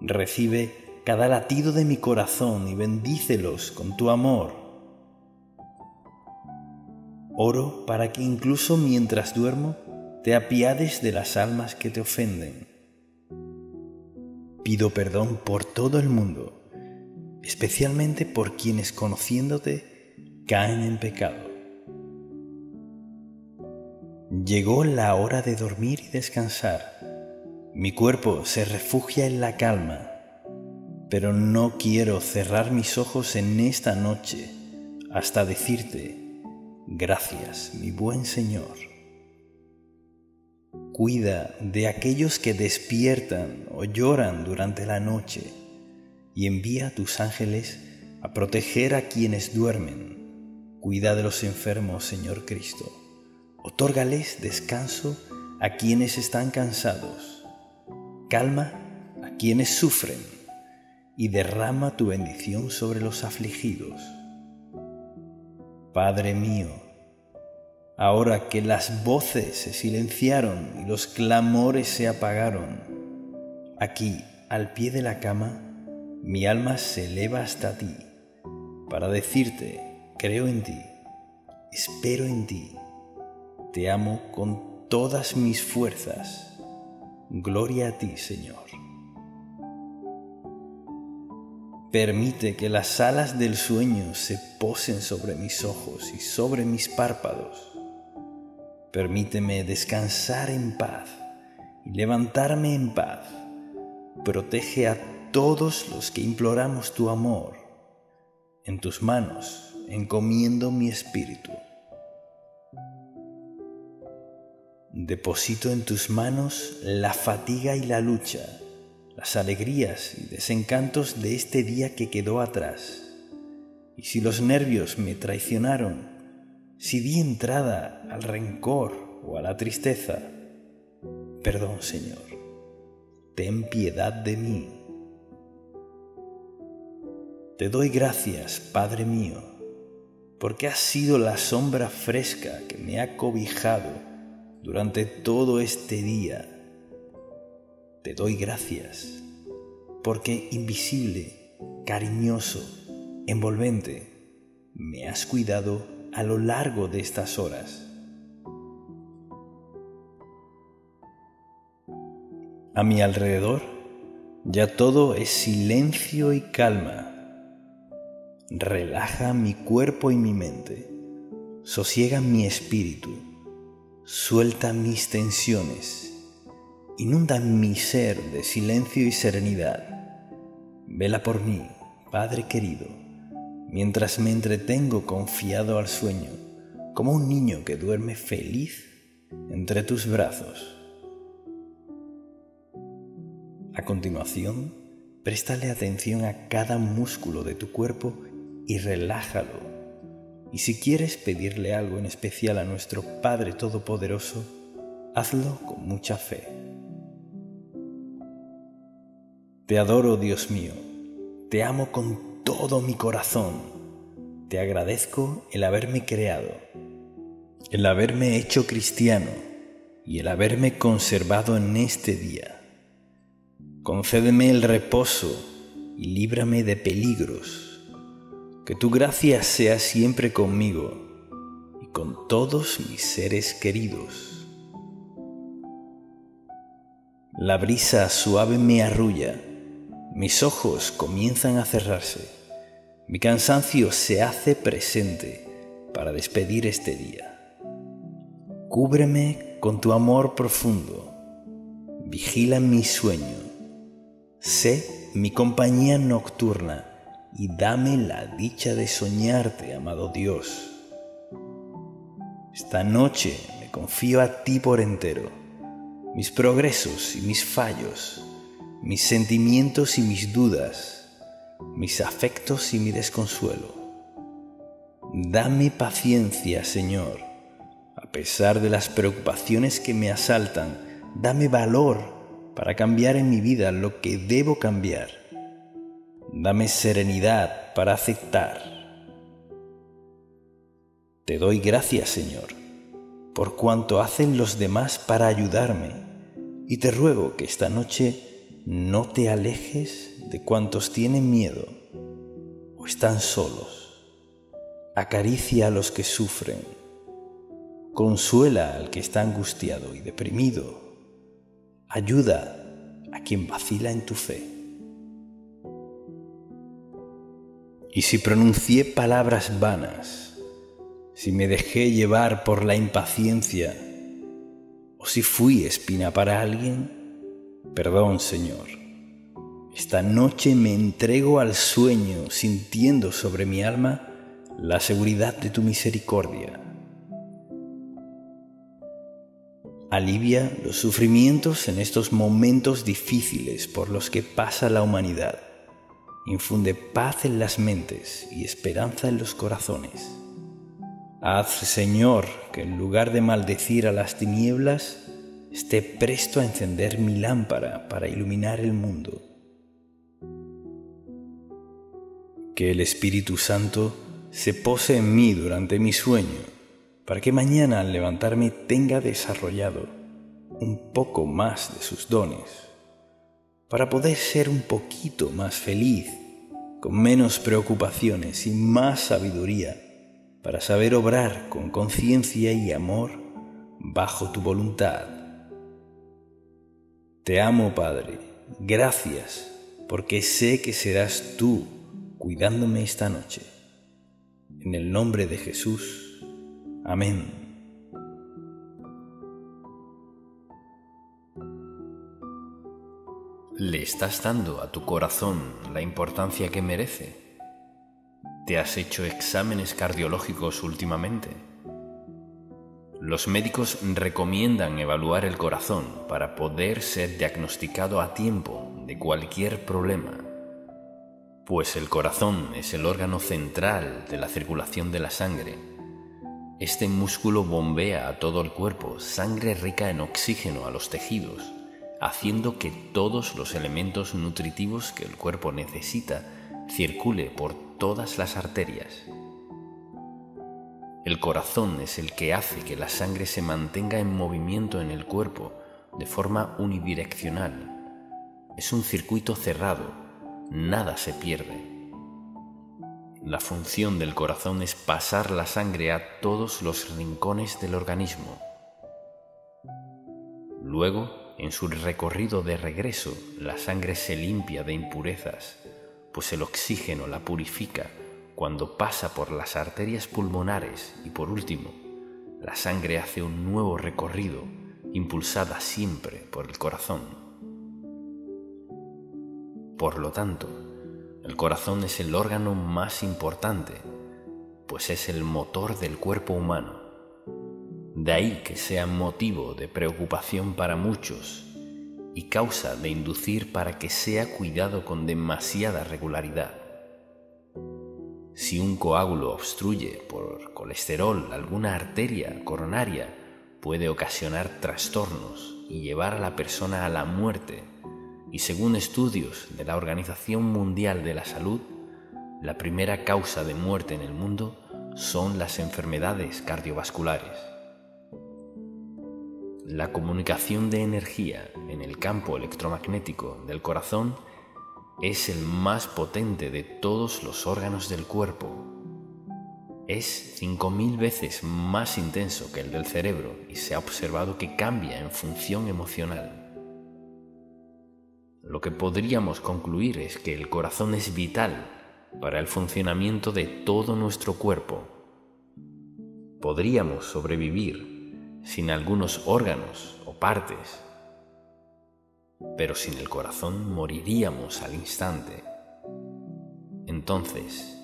Recibe cada latido de mi corazón y bendícelos con tu amor Oro para que incluso mientras duermo te apiades de las almas que te ofenden. Pido perdón por todo el mundo, especialmente por quienes conociéndote caen en pecado. Llegó la hora de dormir y descansar. Mi cuerpo se refugia en la calma, pero no quiero cerrar mis ojos en esta noche hasta decirte, Gracias, mi buen Señor. Cuida de aquellos que despiertan o lloran durante la noche y envía a tus ángeles a proteger a quienes duermen. Cuida de los enfermos, Señor Cristo. Otórgales descanso a quienes están cansados. Calma a quienes sufren y derrama tu bendición sobre los afligidos. Padre mío, ahora que las voces se silenciaron y los clamores se apagaron, aquí, al pie de la cama, mi alma se eleva hasta ti para decirte, creo en ti, espero en ti, te amo con todas mis fuerzas. Gloria a ti, Señor. Permite que las alas del sueño se posen sobre mis ojos y sobre mis párpados. Permíteme descansar en paz y levantarme en paz. Protege a todos los que imploramos tu amor. En tus manos encomiendo mi espíritu. Deposito en tus manos la fatiga y la lucha las alegrías y desencantos de este día que quedó atrás. Y si los nervios me traicionaron, si di entrada al rencor o a la tristeza, perdón Señor, ten piedad de mí. Te doy gracias, Padre mío, porque has sido la sombra fresca que me ha cobijado durante todo este día. Te doy gracias, porque invisible, cariñoso, envolvente, me has cuidado a lo largo de estas horas. A mi alrededor ya todo es silencio y calma. Relaja mi cuerpo y mi mente, sosiega mi espíritu, suelta mis tensiones, inunda mi ser de silencio y serenidad. Vela por mí, Padre querido, mientras me entretengo confiado al sueño, como un niño que duerme feliz entre tus brazos. A continuación, préstale atención a cada músculo de tu cuerpo y relájalo. Y si quieres pedirle algo en especial a nuestro Padre Todopoderoso, hazlo con mucha fe. Te adoro, Dios mío, te amo con todo mi corazón, te agradezco el haberme creado, el haberme hecho cristiano y el haberme conservado en este día concédeme el reposo y líbrame de peligros. Que tu gracia sea siempre conmigo y con todos mis seres queridos. La brisa suave me arrulla, mis ojos comienzan a cerrarse, mi cansancio se hace presente para despedir este día. Cúbreme con tu amor profundo, vigila mi sueño Sé mi compañía nocturna y dame la dicha de soñarte, amado Dios. Esta noche me confío a ti por entero, mis progresos y mis fallos, mis sentimientos y mis dudas, mis afectos y mi desconsuelo. Dame paciencia, Señor, a pesar de las preocupaciones que me asaltan, dame valor para cambiar en mi vida lo que debo cambiar. Dame serenidad para aceptar. Te doy gracias, Señor, por cuanto hacen los demás para ayudarme, y te ruego que esta noche no te alejes de cuantos tienen miedo o están solos. Acaricia a los que sufren. Consuela al que está angustiado y deprimido Ayuda a quien vacila en tu fe. Y si pronuncié palabras vanas, si me dejé llevar por la impaciencia, o si fui espina para alguien, perdón Señor. Esta noche me entrego al sueño sintiendo sobre mi alma la seguridad de tu misericordia Alivia los sufrimientos en estos momentos difíciles por los que pasa la humanidad. Infunde paz en las mentes y esperanza en los corazones. Haz, Señor, que en lugar de maldecir a las tinieblas, esté presto a encender mi lámpara para iluminar el mundo. Que el Espíritu Santo se pose en mí durante mi sueño para que mañana al levantarme tenga desarrollado un poco más de sus dones, para poder ser un poquito más feliz, con menos preocupaciones y más sabiduría, para saber obrar con conciencia y amor bajo tu voluntad. Te amo, Padre, gracias, porque sé que serás tú cuidándome esta noche. En el nombre de Jesús, Amén. ¿Le estás dando a tu corazón la importancia que merece? ¿Te has hecho exámenes cardiológicos últimamente? Los médicos recomiendan evaluar el corazón para poder ser diagnosticado a tiempo de cualquier problema, pues el corazón es el órgano central de la circulación de la sangre este músculo bombea a todo el cuerpo sangre rica en oxígeno a los tejidos, haciendo que todos los elementos nutritivos que el cuerpo necesita circule por todas las arterias. El corazón es el que hace que la sangre se mantenga en movimiento en el cuerpo de forma unidireccional. Es un circuito cerrado, nada se pierde. La función del corazón es pasar la sangre a todos los rincones del organismo. Luego, en su recorrido de regreso, la sangre se limpia de impurezas, pues el oxígeno la purifica cuando pasa por las arterias pulmonares y por último, la sangre hace un nuevo recorrido, impulsada siempre por el corazón. Por lo tanto, el corazón es el órgano más importante, pues es el motor del cuerpo humano. De ahí que sea motivo de preocupación para muchos y causa de inducir para que sea cuidado con demasiada regularidad. Si un coágulo obstruye por colesterol alguna arteria coronaria, puede ocasionar trastornos y llevar a la persona a la muerte y según estudios de la Organización Mundial de la Salud, la primera causa de muerte en el mundo son las enfermedades cardiovasculares. La comunicación de energía en el campo electromagnético del corazón es el más potente de todos los órganos del cuerpo. Es 5.000 veces más intenso que el del cerebro y se ha observado que cambia en función emocional. Lo que podríamos concluir es que el corazón es vital para el funcionamiento de todo nuestro cuerpo. Podríamos sobrevivir sin algunos órganos o partes, pero sin el corazón moriríamos al instante. Entonces,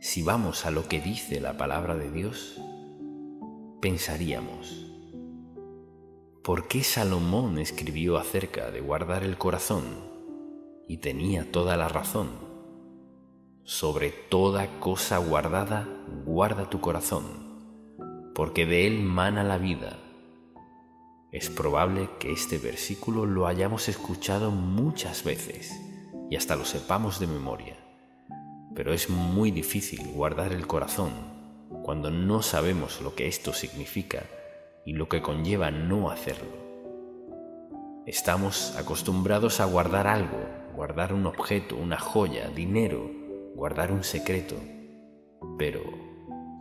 si vamos a lo que dice la palabra de Dios, pensaríamos, ¿Por qué Salomón escribió acerca de guardar el corazón? Y tenía toda la razón. Sobre toda cosa guardada, guarda tu corazón, porque de él mana la vida. Es probable que este versículo lo hayamos escuchado muchas veces y hasta lo sepamos de memoria, pero es muy difícil guardar el corazón cuando no sabemos lo que esto significa y lo que conlleva no hacerlo. Estamos acostumbrados a guardar algo, guardar un objeto, una joya, dinero, guardar un secreto. Pero,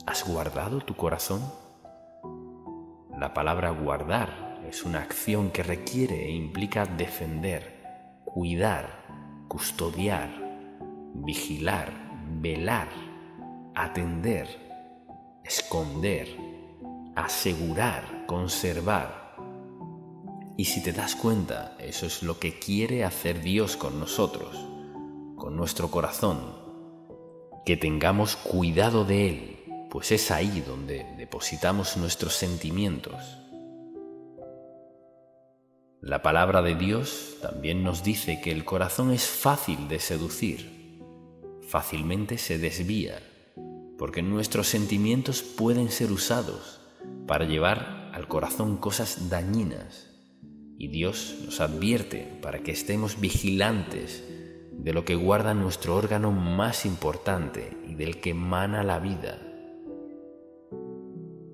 ¿has guardado tu corazón? La palabra guardar es una acción que requiere e implica defender, cuidar, custodiar, vigilar, velar, atender, esconder, asegurar, conservar. Y si te das cuenta, eso es lo que quiere hacer Dios con nosotros, con nuestro corazón, que tengamos cuidado de Él, pues es ahí donde depositamos nuestros sentimientos. La palabra de Dios también nos dice que el corazón es fácil de seducir, fácilmente se desvía, porque nuestros sentimientos pueden ser usados para llevar al corazón cosas dañinas. Y Dios nos advierte para que estemos vigilantes de lo que guarda nuestro órgano más importante y del que emana la vida.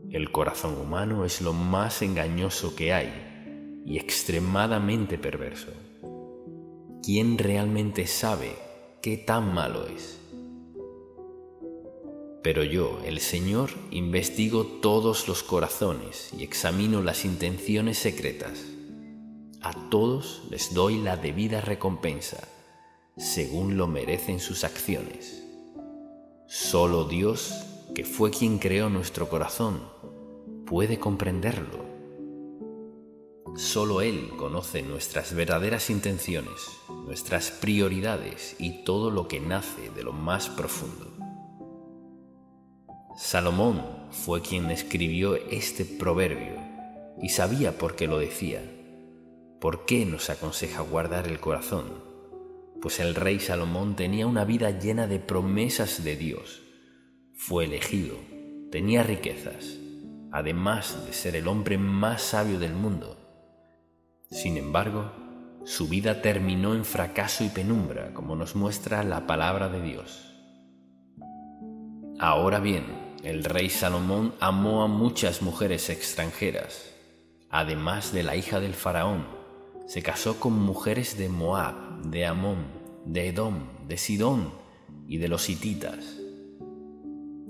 El corazón humano es lo más engañoso que hay y extremadamente perverso. ¿Quién realmente sabe qué tan malo es? Pero yo, el Señor, investigo todos los corazones y examino las intenciones secretas. A todos les doy la debida recompensa, según lo merecen sus acciones. Solo Dios, que fue quien creó nuestro corazón, puede comprenderlo. Solo Él conoce nuestras verdaderas intenciones, nuestras prioridades y todo lo que nace de lo más profundo. Salomón fue quien escribió este proverbio y sabía por qué lo decía. ¿Por qué nos aconseja guardar el corazón? Pues el rey Salomón tenía una vida llena de promesas de Dios. Fue elegido, tenía riquezas, además de ser el hombre más sabio del mundo. Sin embargo, su vida terminó en fracaso y penumbra, como nos muestra la palabra de Dios. Ahora bien, el rey Salomón amó a muchas mujeres extranjeras. Además de la hija del faraón, se casó con mujeres de Moab, de Amón, de Edom, de Sidón y de los hititas.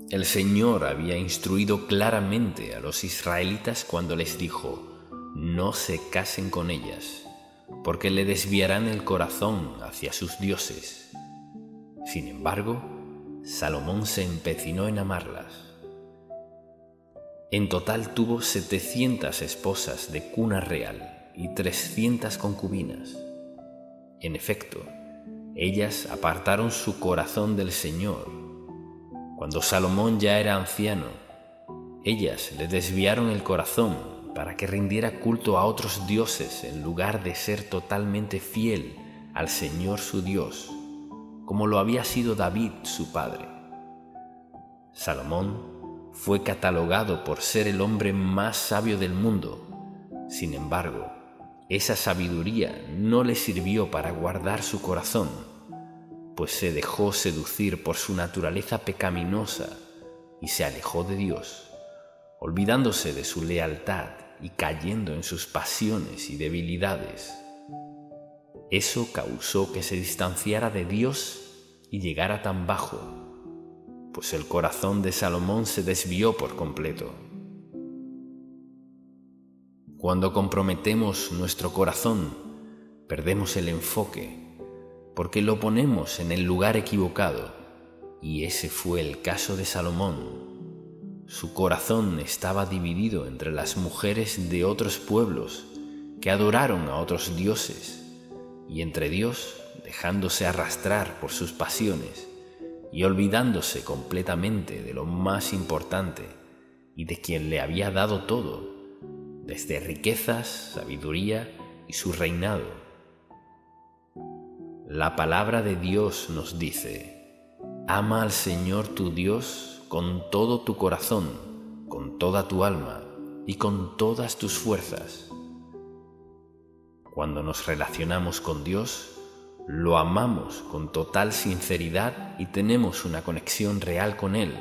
El Señor había instruido claramente a los israelitas cuando les dijo, no se casen con ellas, porque le desviarán el corazón hacia sus dioses. Sin embargo, Salomón se empecinó en amarlas. En total tuvo 700 esposas de cuna real y 300 concubinas. En efecto, ellas apartaron su corazón del Señor cuando Salomón ya era anciano, ellas le desviaron el corazón para que rindiera culto a otros dioses en lugar de ser totalmente fiel al Señor su Dios, como lo había sido David su padre. Salomón fue catalogado por ser el hombre más sabio del mundo. Sin embargo, esa sabiduría no le sirvió para guardar su corazón pues se dejó seducir por su naturaleza pecaminosa y se alejó de Dios, olvidándose de su lealtad y cayendo en sus pasiones y debilidades. Eso causó que se distanciara de Dios y llegara tan bajo, pues el corazón de Salomón se desvió por completo. Cuando comprometemos nuestro corazón, perdemos el enfoque porque lo ponemos en el lugar equivocado, y ese fue el caso de Salomón. Su corazón estaba dividido entre las mujeres de otros pueblos que adoraron a otros dioses, y entre Dios dejándose arrastrar por sus pasiones y olvidándose completamente de lo más importante y de quien le había dado todo, desde riquezas, sabiduría y su reinado. La palabra de Dios nos dice, ama al Señor tu Dios con todo tu corazón, con toda tu alma y con todas tus fuerzas. Cuando nos relacionamos con Dios, lo amamos con total sinceridad y tenemos una conexión real con Él.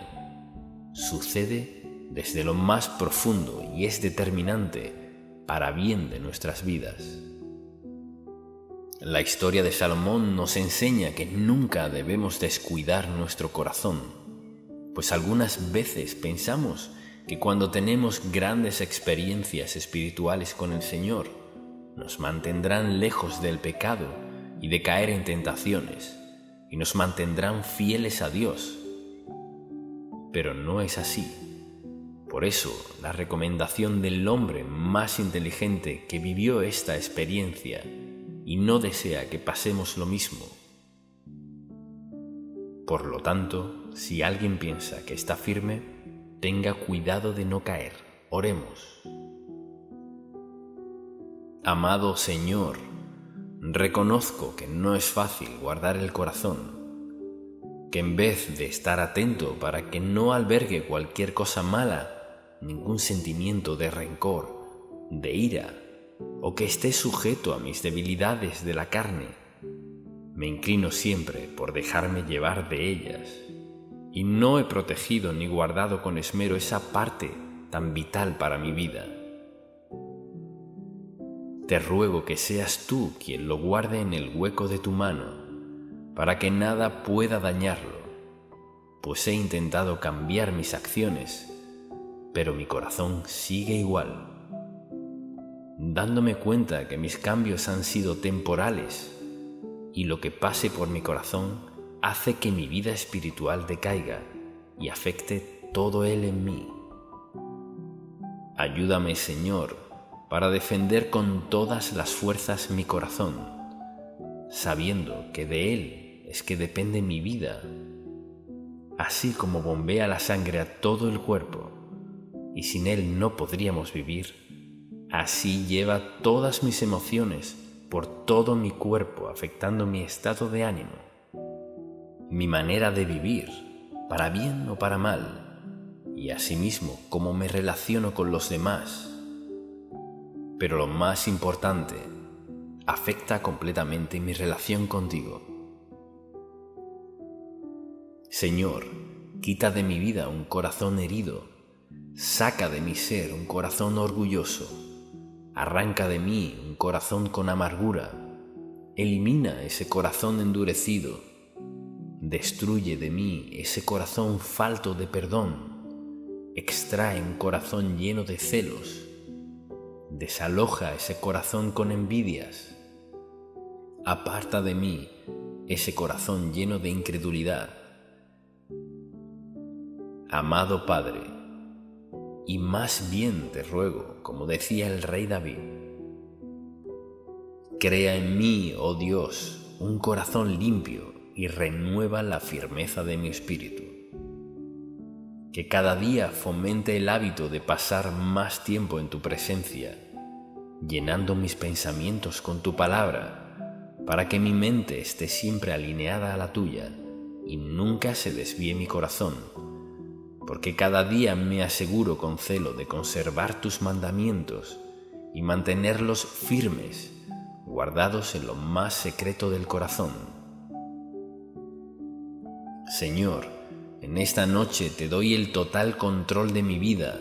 Sucede desde lo más profundo y es determinante para bien de nuestras vidas. La historia de Salomón nos enseña que nunca debemos descuidar nuestro corazón, pues algunas veces pensamos que cuando tenemos grandes experiencias espirituales con el Señor, nos mantendrán lejos del pecado y de caer en tentaciones, y nos mantendrán fieles a Dios. Pero no es así. Por eso, la recomendación del hombre más inteligente que vivió esta experiencia y no desea que pasemos lo mismo. Por lo tanto, si alguien piensa que está firme, tenga cuidado de no caer. Oremos. Amado Señor, reconozco que no es fácil guardar el corazón, que en vez de estar atento para que no albergue cualquier cosa mala, ningún sentimiento de rencor, de ira, o que esté sujeto a mis debilidades de la carne. Me inclino siempre por dejarme llevar de ellas, y no he protegido ni guardado con esmero esa parte tan vital para mi vida. Te ruego que seas tú quien lo guarde en el hueco de tu mano, para que nada pueda dañarlo, pues he intentado cambiar mis acciones, pero mi corazón sigue igual dándome cuenta que mis cambios han sido temporales y lo que pase por mi corazón hace que mi vida espiritual decaiga y afecte todo Él en mí. Ayúdame, Señor, para defender con todas las fuerzas mi corazón, sabiendo que de Él es que depende mi vida, así como bombea la sangre a todo el cuerpo, y sin Él no podríamos vivir Así lleva todas mis emociones por todo mi cuerpo, afectando mi estado de ánimo, mi manera de vivir, para bien o para mal, y asimismo cómo me relaciono con los demás. Pero lo más importante, afecta completamente mi relación contigo. Señor, quita de mi vida un corazón herido, saca de mi ser un corazón orgulloso, arranca de mí un corazón con amargura, elimina ese corazón endurecido, destruye de mí ese corazón falto de perdón, extrae un corazón lleno de celos, desaloja ese corazón con envidias, aparta de mí ese corazón lleno de incredulidad. Amado Padre, y más bien te ruego, como decía el rey David, crea en mí, oh Dios, un corazón limpio y renueva la firmeza de mi espíritu. Que cada día fomente el hábito de pasar más tiempo en tu presencia llenando mis pensamientos con tu palabra, para que mi mente esté siempre alineada a la tuya y nunca se desvíe mi corazón, porque cada día me aseguro con celo de conservar tus mandamientos y mantenerlos firmes, guardados en lo más secreto del corazón. Señor, en esta noche te doy el total control de mi vida,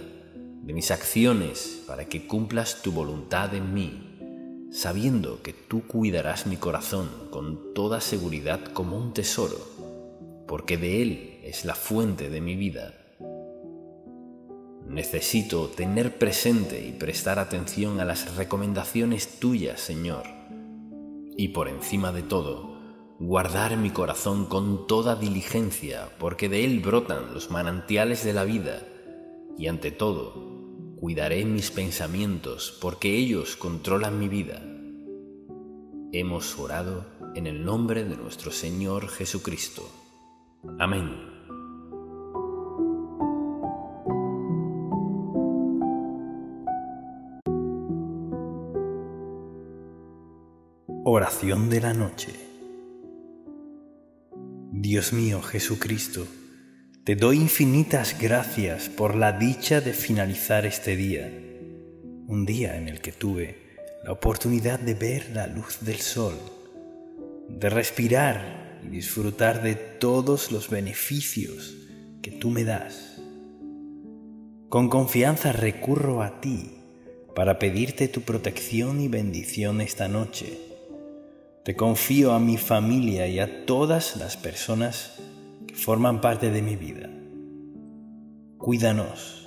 de mis acciones, para que cumplas tu voluntad en mí, sabiendo que tú cuidarás mi corazón con toda seguridad como un tesoro, porque de él es la fuente de mi vida. Necesito tener presente y prestar atención a las recomendaciones tuyas, Señor, y por encima de todo, guardar mi corazón con toda diligencia, porque de él brotan los manantiales de la vida, y ante todo, cuidaré mis pensamientos porque ellos controlan mi vida. Hemos orado en el nombre de nuestro Señor Jesucristo. Amén. Oración de la noche. Dios mío Jesucristo, te doy infinitas gracias por la dicha de finalizar este día, un día en el que tuve la oportunidad de ver la luz del sol, de respirar y disfrutar de todos los beneficios que tú me das. Con confianza recurro a ti para pedirte tu protección y bendición esta noche. Te confío a mi familia y a todas las personas forman parte de mi vida. Cuídanos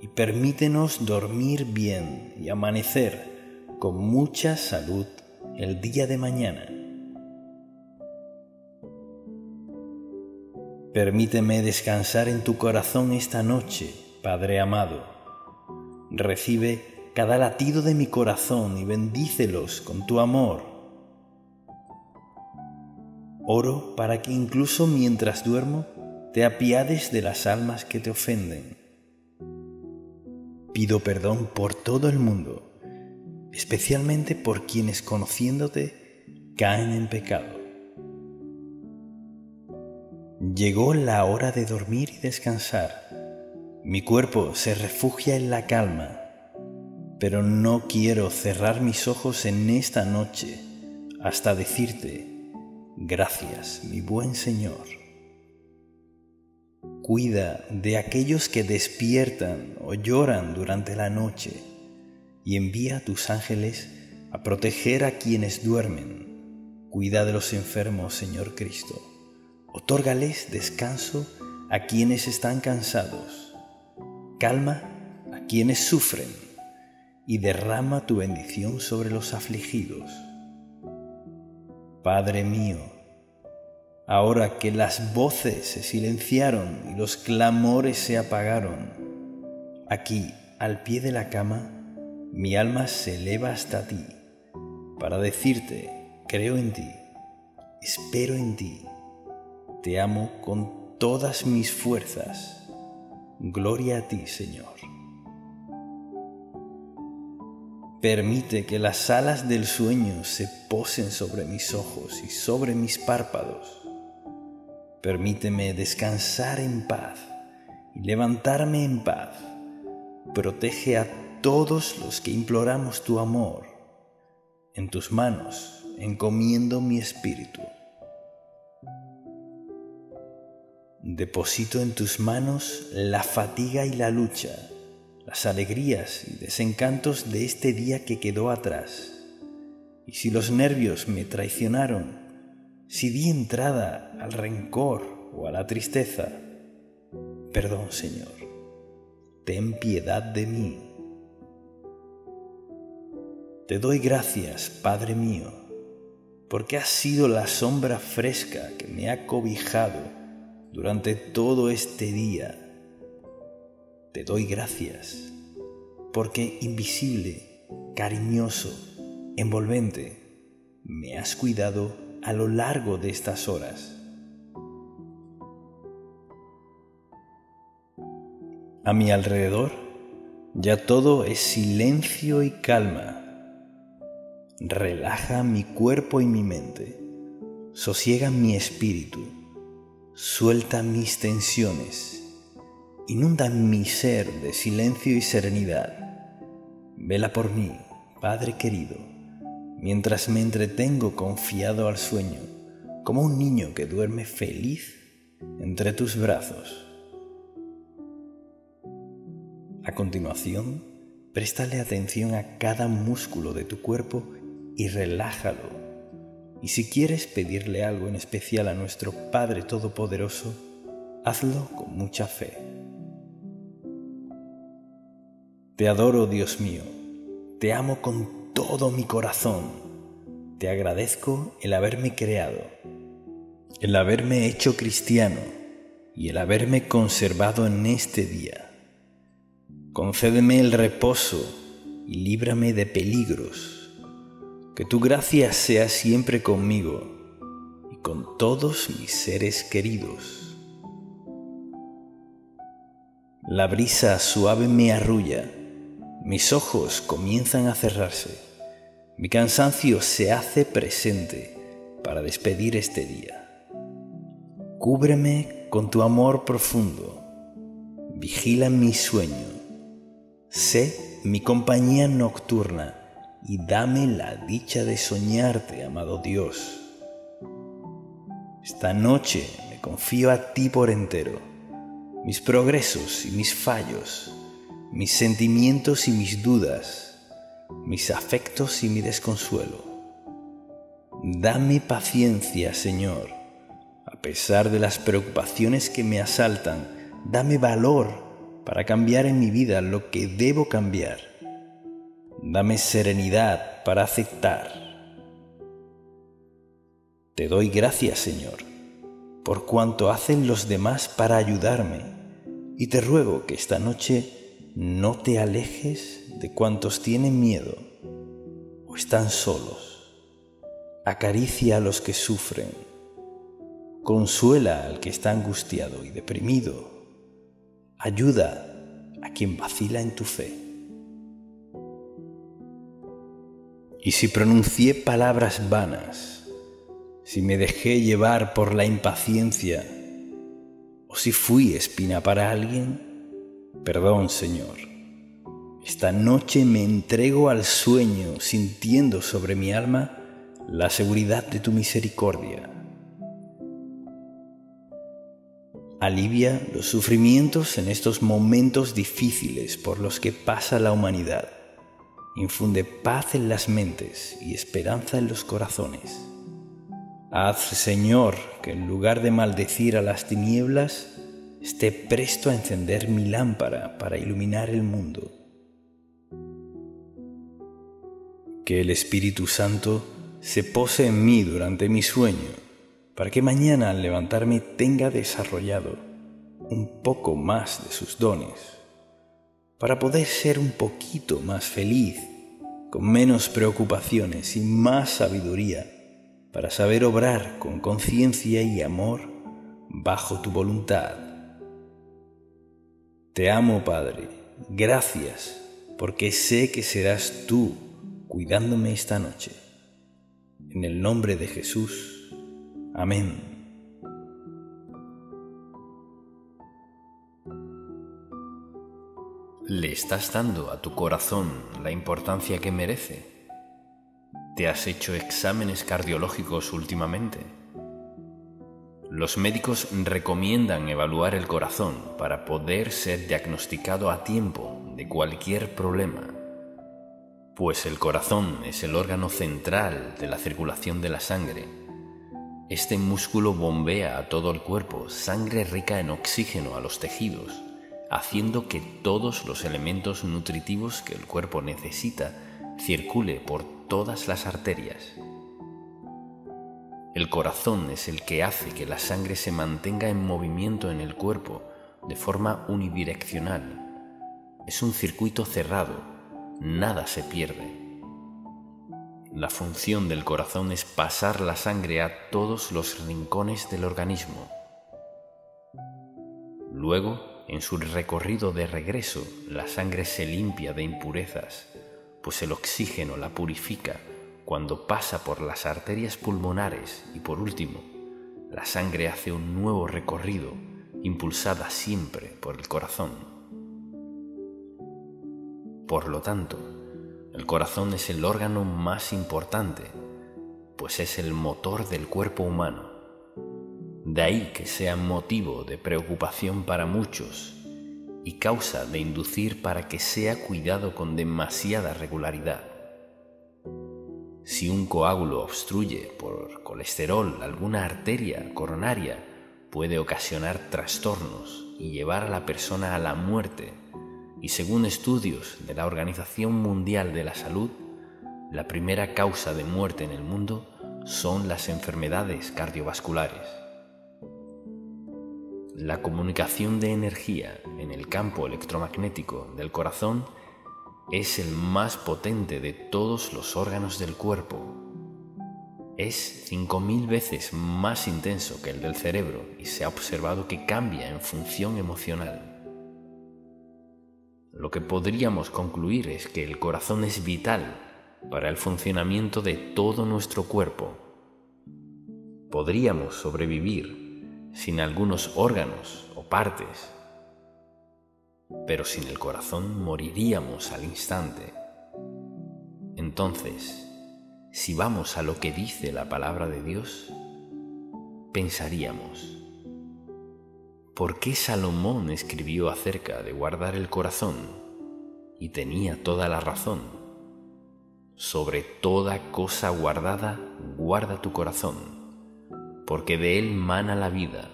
y permítenos dormir bien y amanecer con mucha salud el día de mañana. Permíteme descansar en tu corazón esta noche, Padre amado. Recibe cada latido de mi corazón y bendícelos con tu amor Oro para que incluso mientras duermo te apiades de las almas que te ofenden. Pido perdón por todo el mundo, especialmente por quienes conociéndote caen en pecado. Llegó la hora de dormir y descansar. Mi cuerpo se refugia en la calma, pero no quiero cerrar mis ojos en esta noche hasta decirte, Gracias, mi buen Señor. Cuida de aquellos que despiertan o lloran durante la noche y envía a tus ángeles a proteger a quienes duermen. Cuida de los enfermos, Señor Cristo. Otórgales descanso a quienes están cansados. Calma a quienes sufren y derrama tu bendición sobre los afligidos. Padre mío, ahora que las voces se silenciaron y los clamores se apagaron, aquí, al pie de la cama, mi alma se eleva hasta ti para decirte, creo en ti, espero en ti, te amo con todas mis fuerzas. Gloria a ti, Señor. Permite que las alas del sueño se posen sobre mis ojos y sobre mis párpados. Permíteme descansar en paz y levantarme en paz. Protege a todos los que imploramos tu amor. En tus manos encomiendo mi espíritu. Deposito en tus manos la fatiga y la lucha, las alegrías y desencantos de este día que quedó atrás. Y si los nervios me traicionaron, si di entrada al rencor o a la tristeza, perdón Señor, ten piedad de mí. Te doy gracias, Padre mío, porque has sido la sombra fresca que me ha cobijado durante todo este día. Te doy gracias, porque invisible, cariñoso, envolvente, me has cuidado a lo largo de estas horas. A mi alrededor ya todo es silencio y calma. Relaja mi cuerpo y mi mente, sosiega mi espíritu, suelta mis tensiones, inunda mi ser de silencio y serenidad. Vela por mí, Padre querido mientras me entretengo confiado al sueño, como un niño que duerme feliz entre tus brazos. A continuación, préstale atención a cada músculo de tu cuerpo y relájalo. Y si quieres pedirle algo en especial a nuestro Padre Todopoderoso, hazlo con mucha fe. Te adoro, Dios mío, te amo con todo mi corazón. Te agradezco el haberme creado, el haberme hecho cristiano y el haberme conservado en este día. Concédeme el reposo y líbrame de peligros. Que tu gracia sea siempre conmigo y con todos mis seres queridos. La brisa suave me arrulla mis ojos comienzan a cerrarse. Mi cansancio se hace presente para despedir este día. Cúbreme con tu amor profundo. Vigila mi sueño. Sé mi compañía nocturna y dame la dicha de soñarte, amado Dios. Esta noche me confío a ti por entero, mis progresos y mis fallos mis sentimientos y mis dudas, mis afectos y mi desconsuelo. Dame paciencia, Señor, a pesar de las preocupaciones que me asaltan, dame valor para cambiar en mi vida lo que debo cambiar. Dame serenidad para aceptar. Te doy gracias, Señor, por cuanto hacen los demás para ayudarme, y te ruego que esta noche no te alejes de cuantos tienen miedo o están solos. Acaricia a los que sufren. Consuela al que está angustiado y deprimido. Ayuda a quien vacila en tu fe. Y si pronuncié palabras vanas, si me dejé llevar por la impaciencia, o si fui espina para alguien, Perdón, Señor. Esta noche me entrego al sueño sintiendo sobre mi alma la seguridad de tu misericordia. Alivia los sufrimientos en estos momentos difíciles por los que pasa la humanidad. Infunde paz en las mentes y esperanza en los corazones. Haz, Señor, que en lugar de maldecir a las tinieblas, esté presto a encender mi lámpara para iluminar el mundo. Que el Espíritu Santo se pose en mí durante mi sueño, para que mañana al levantarme tenga desarrollado un poco más de sus dones, para poder ser un poquito más feliz, con menos preocupaciones y más sabiduría, para saber obrar con conciencia y amor bajo tu voluntad te amo, Padre. Gracias, porque sé que serás tú cuidándome esta noche. En el nombre de Jesús. Amén. ¿Le estás dando a tu corazón la importancia que merece? ¿Te has hecho exámenes cardiológicos últimamente? Los médicos recomiendan evaluar el corazón para poder ser diagnosticado a tiempo de cualquier problema, pues el corazón es el órgano central de la circulación de la sangre. Este músculo bombea a todo el cuerpo sangre rica en oxígeno a los tejidos, haciendo que todos los elementos nutritivos que el cuerpo necesita circule por todas las arterias. El corazón es el que hace que la sangre se mantenga en movimiento en el cuerpo de forma unidireccional. Es un circuito cerrado, nada se pierde. La función del corazón es pasar la sangre a todos los rincones del organismo. Luego, en su recorrido de regreso, la sangre se limpia de impurezas pues el oxígeno la purifica cuando pasa por las arterias pulmonares y por último, la sangre hace un nuevo recorrido impulsada siempre por el corazón. Por lo tanto, el corazón es el órgano más importante, pues es el motor del cuerpo humano. De ahí que sea motivo de preocupación para muchos y causa de inducir para que sea cuidado con demasiada regularidad. Si un coágulo obstruye por colesterol alguna arteria coronaria, puede ocasionar trastornos y llevar a la persona a la muerte. Y según estudios de la Organización Mundial de la Salud, la primera causa de muerte en el mundo son las enfermedades cardiovasculares. La comunicación de energía en el campo electromagnético del corazón es el más potente de todos los órganos del cuerpo. Es 5.000 veces más intenso que el del cerebro y se ha observado que cambia en función emocional. Lo que podríamos concluir es que el corazón es vital para el funcionamiento de todo nuestro cuerpo. Podríamos sobrevivir sin algunos órganos o partes, pero sin el corazón moriríamos al instante. Entonces, si vamos a lo que dice la palabra de Dios, pensaríamos, ¿por qué Salomón escribió acerca de guardar el corazón? Y tenía toda la razón. Sobre toda cosa guardada, guarda tu corazón porque de él mana la vida.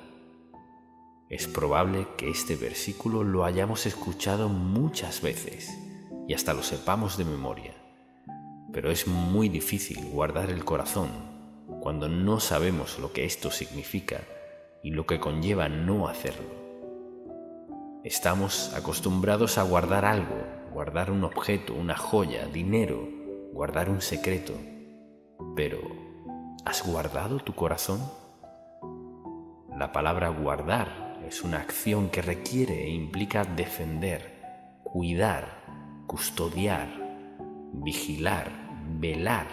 Es probable que este versículo lo hayamos escuchado muchas veces y hasta lo sepamos de memoria, pero es muy difícil guardar el corazón cuando no sabemos lo que esto significa y lo que conlleva no hacerlo. Estamos acostumbrados a guardar algo, guardar un objeto, una joya, dinero, guardar un secreto, pero ¿has guardado tu corazón? La palabra guardar es una acción que requiere e implica defender, cuidar, custodiar, vigilar, velar,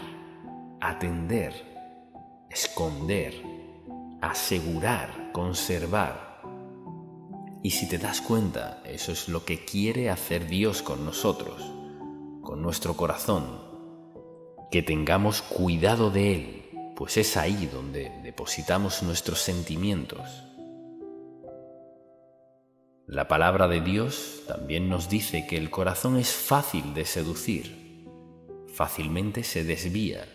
atender, esconder, asegurar, conservar. Y si te das cuenta, eso es lo que quiere hacer Dios con nosotros, con nuestro corazón, que tengamos cuidado de Él pues es ahí donde depositamos nuestros sentimientos. La palabra de Dios también nos dice que el corazón es fácil de seducir, fácilmente se desvía,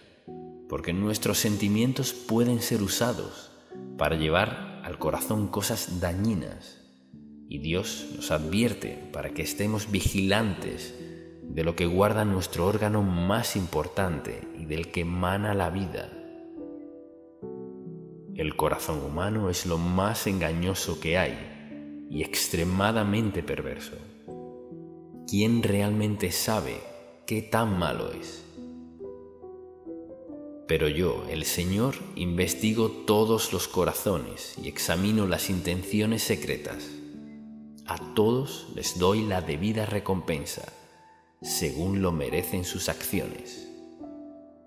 porque nuestros sentimientos pueden ser usados para llevar al corazón cosas dañinas, y Dios nos advierte para que estemos vigilantes de lo que guarda nuestro órgano más importante y del que mana la vida. El corazón humano es lo más engañoso que hay y extremadamente perverso. ¿Quién realmente sabe qué tan malo es? Pero yo, el Señor, investigo todos los corazones y examino las intenciones secretas. A todos les doy la debida recompensa, según lo merecen sus acciones.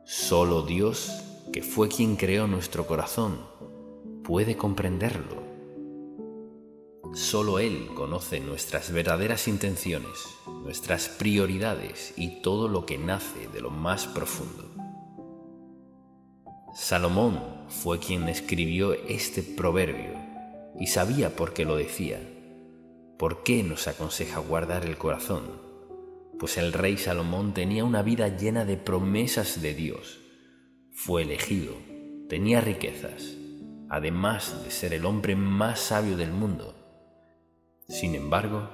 Solo Dios, que fue quien creó nuestro corazón, puede comprenderlo. Solo Él conoce nuestras verdaderas intenciones, nuestras prioridades y todo lo que nace de lo más profundo. Salomón fue quien escribió este proverbio y sabía por qué lo decía. ¿Por qué nos aconseja guardar el corazón? Pues el rey Salomón tenía una vida llena de promesas de Dios. Fue elegido, tenía riquezas, además de ser el hombre más sabio del mundo. Sin embargo,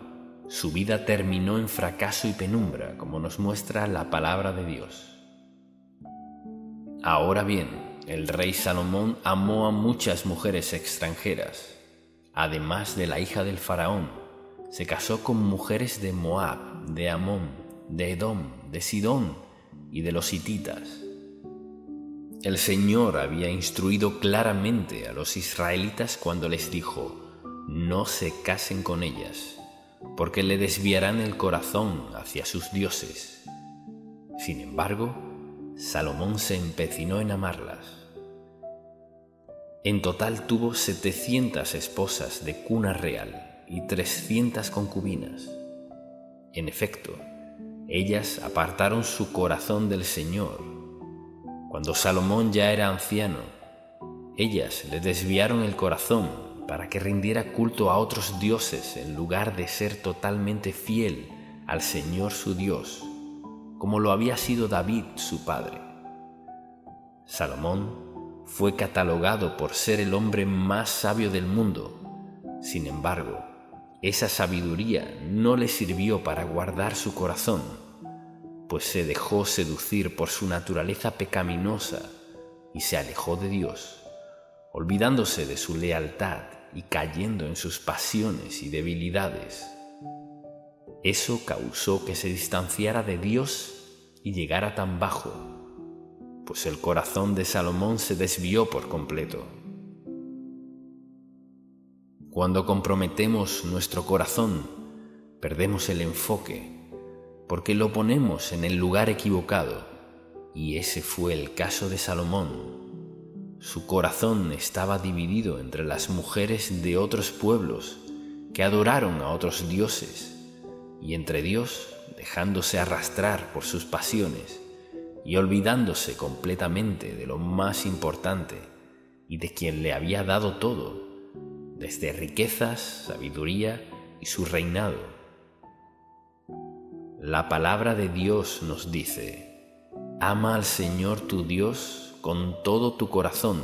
su vida terminó en fracaso y penumbra, como nos muestra la palabra de Dios. Ahora bien, el rey Salomón amó a muchas mujeres extranjeras. Además de la hija del faraón, se casó con mujeres de Moab, de Amón, de Edom, de Sidón y de los hititas. El Señor había instruido claramente a los israelitas cuando les dijo, no se casen con ellas, porque le desviarán el corazón hacia sus dioses. Sin embargo, Salomón se empecinó en amarlas. En total tuvo 700 esposas de cuna real y 300 concubinas. En efecto, ellas apartaron su corazón del Señor. Cuando Salomón ya era anciano, ellas le desviaron el corazón para que rindiera culto a otros dioses en lugar de ser totalmente fiel al Señor su Dios, como lo había sido David su padre. Salomón fue catalogado por ser el hombre más sabio del mundo. Sin embargo, esa sabiduría no le sirvió para guardar su corazón, pues se dejó seducir por su naturaleza pecaminosa y se alejó de Dios, olvidándose de su lealtad y cayendo en sus pasiones y debilidades. Eso causó que se distanciara de Dios y llegara tan bajo pues el corazón de Salomón se desvió por completo. Cuando comprometemos nuestro corazón, perdemos el enfoque, porque lo ponemos en el lugar equivocado, y ese fue el caso de Salomón. Su corazón estaba dividido entre las mujeres de otros pueblos que adoraron a otros dioses, y entre Dios dejándose arrastrar por sus pasiones y olvidándose completamente de lo más importante y de quien le había dado todo, desde riquezas, sabiduría y su reinado. La palabra de Dios nos dice, ama al Señor tu Dios con todo tu corazón,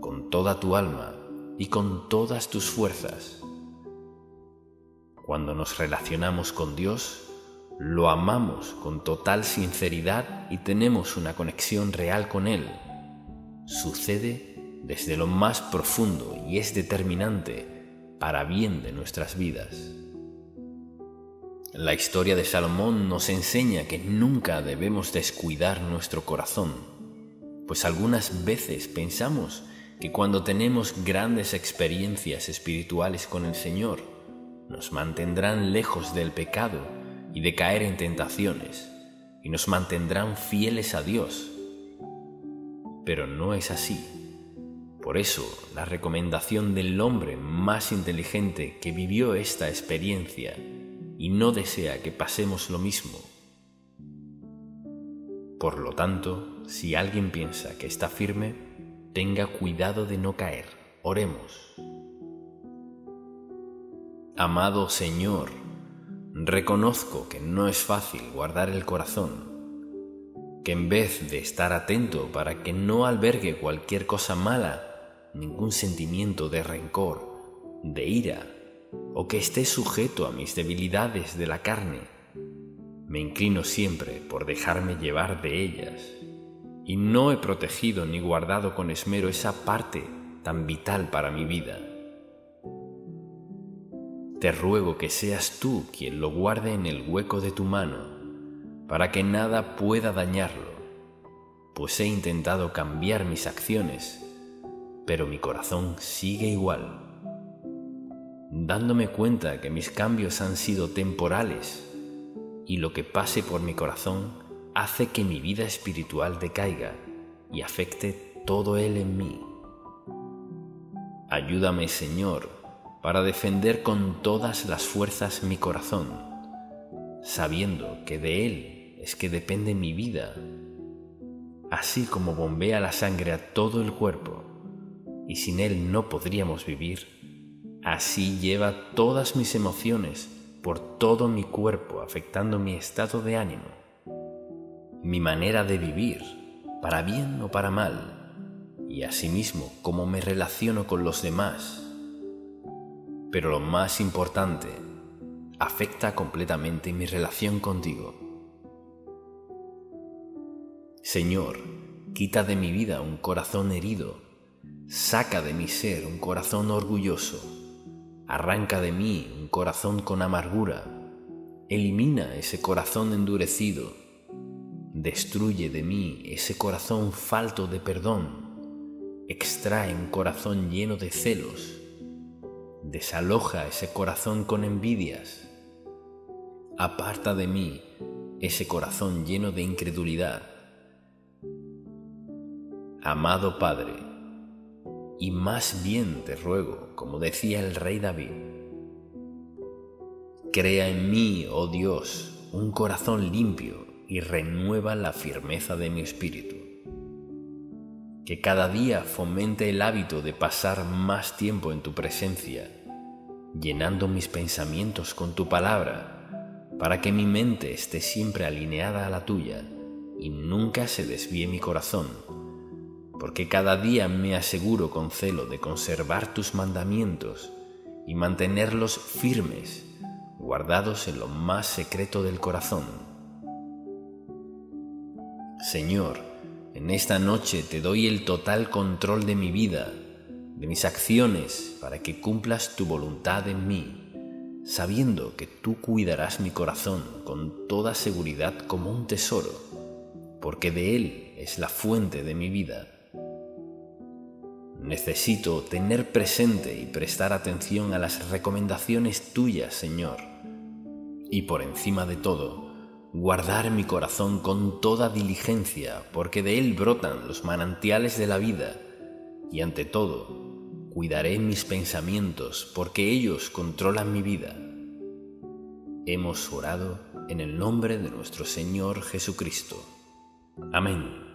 con toda tu alma y con todas tus fuerzas. Cuando nos relacionamos con Dios, lo amamos con total sinceridad y tenemos una conexión real con Él. Sucede desde lo más profundo y es determinante para bien de nuestras vidas. La historia de Salomón nos enseña que nunca debemos descuidar nuestro corazón, pues algunas veces pensamos que cuando tenemos grandes experiencias espirituales con el Señor, nos mantendrán lejos del pecado y de caer en tentaciones, y nos mantendrán fieles a Dios. Pero no es así. Por eso, la recomendación del hombre más inteligente que vivió esta experiencia y no desea que pasemos lo mismo. Por lo tanto, si alguien piensa que está firme, tenga cuidado de no caer. Oremos. Amado Señor, Reconozco que no es fácil guardar el corazón, que en vez de estar atento para que no albergue cualquier cosa mala, ningún sentimiento de rencor, de ira, o que esté sujeto a mis debilidades de la carne, me inclino siempre por dejarme llevar de ellas, y no he protegido ni guardado con esmero esa parte tan vital para mi vida. Te ruego que seas tú quien lo guarde en el hueco de tu mano, para que nada pueda dañarlo, pues he intentado cambiar mis acciones, pero mi corazón sigue igual, dándome cuenta que mis cambios han sido temporales y lo que pase por mi corazón hace que mi vida espiritual decaiga y afecte todo él en mí. Ayúdame, Señor, para defender con todas las fuerzas mi corazón, sabiendo que de Él es que depende mi vida. así como bombea la sangre a todo el cuerpo, y sin él no podríamos vivir, así lleva todas mis emociones por todo mi cuerpo, afectando mi estado de ánimo, mi manera de vivir, para bien o para mal, y asimismo cómo me relaciono con los demás. Pero lo más importante, afecta completamente mi relación contigo. Señor, quita de mi vida un corazón herido, saca de mi ser un corazón orgulloso, arranca de mí un corazón con amargura, elimina ese corazón endurecido, destruye de mí ese corazón falto de perdón, extrae un corazón lleno de celos, desaloja ese corazón con envidias, aparta de mí ese corazón lleno de incredulidad. Amado Padre, y más bien te ruego, como decía el rey David, crea en mí, oh Dios, un corazón limpio y renueva la firmeza de mi espíritu. Que cada día fomente el hábito de pasar más tiempo en tu presencia, llenando mis pensamientos con tu palabra para que mi mente esté siempre alineada a la tuya y nunca se desvíe mi corazón, porque cada día me aseguro con celo de conservar tus mandamientos y mantenerlos firmes, guardados en lo más secreto del corazón. Señor, en esta noche te doy el total control de mi vida, de mis acciones, para que cumplas tu voluntad en mí sabiendo que tú cuidarás mi corazón con toda seguridad como un tesoro, porque de él es la fuente de mi vida. Necesito tener presente y prestar atención a las recomendaciones tuyas, Señor, y por encima de todo, guardar mi corazón con toda diligencia, porque de él brotan los manantiales de la vida, y ante todo, Cuidaré mis pensamientos porque ellos controlan mi vida. Hemos orado en el nombre de nuestro Señor Jesucristo. Amén.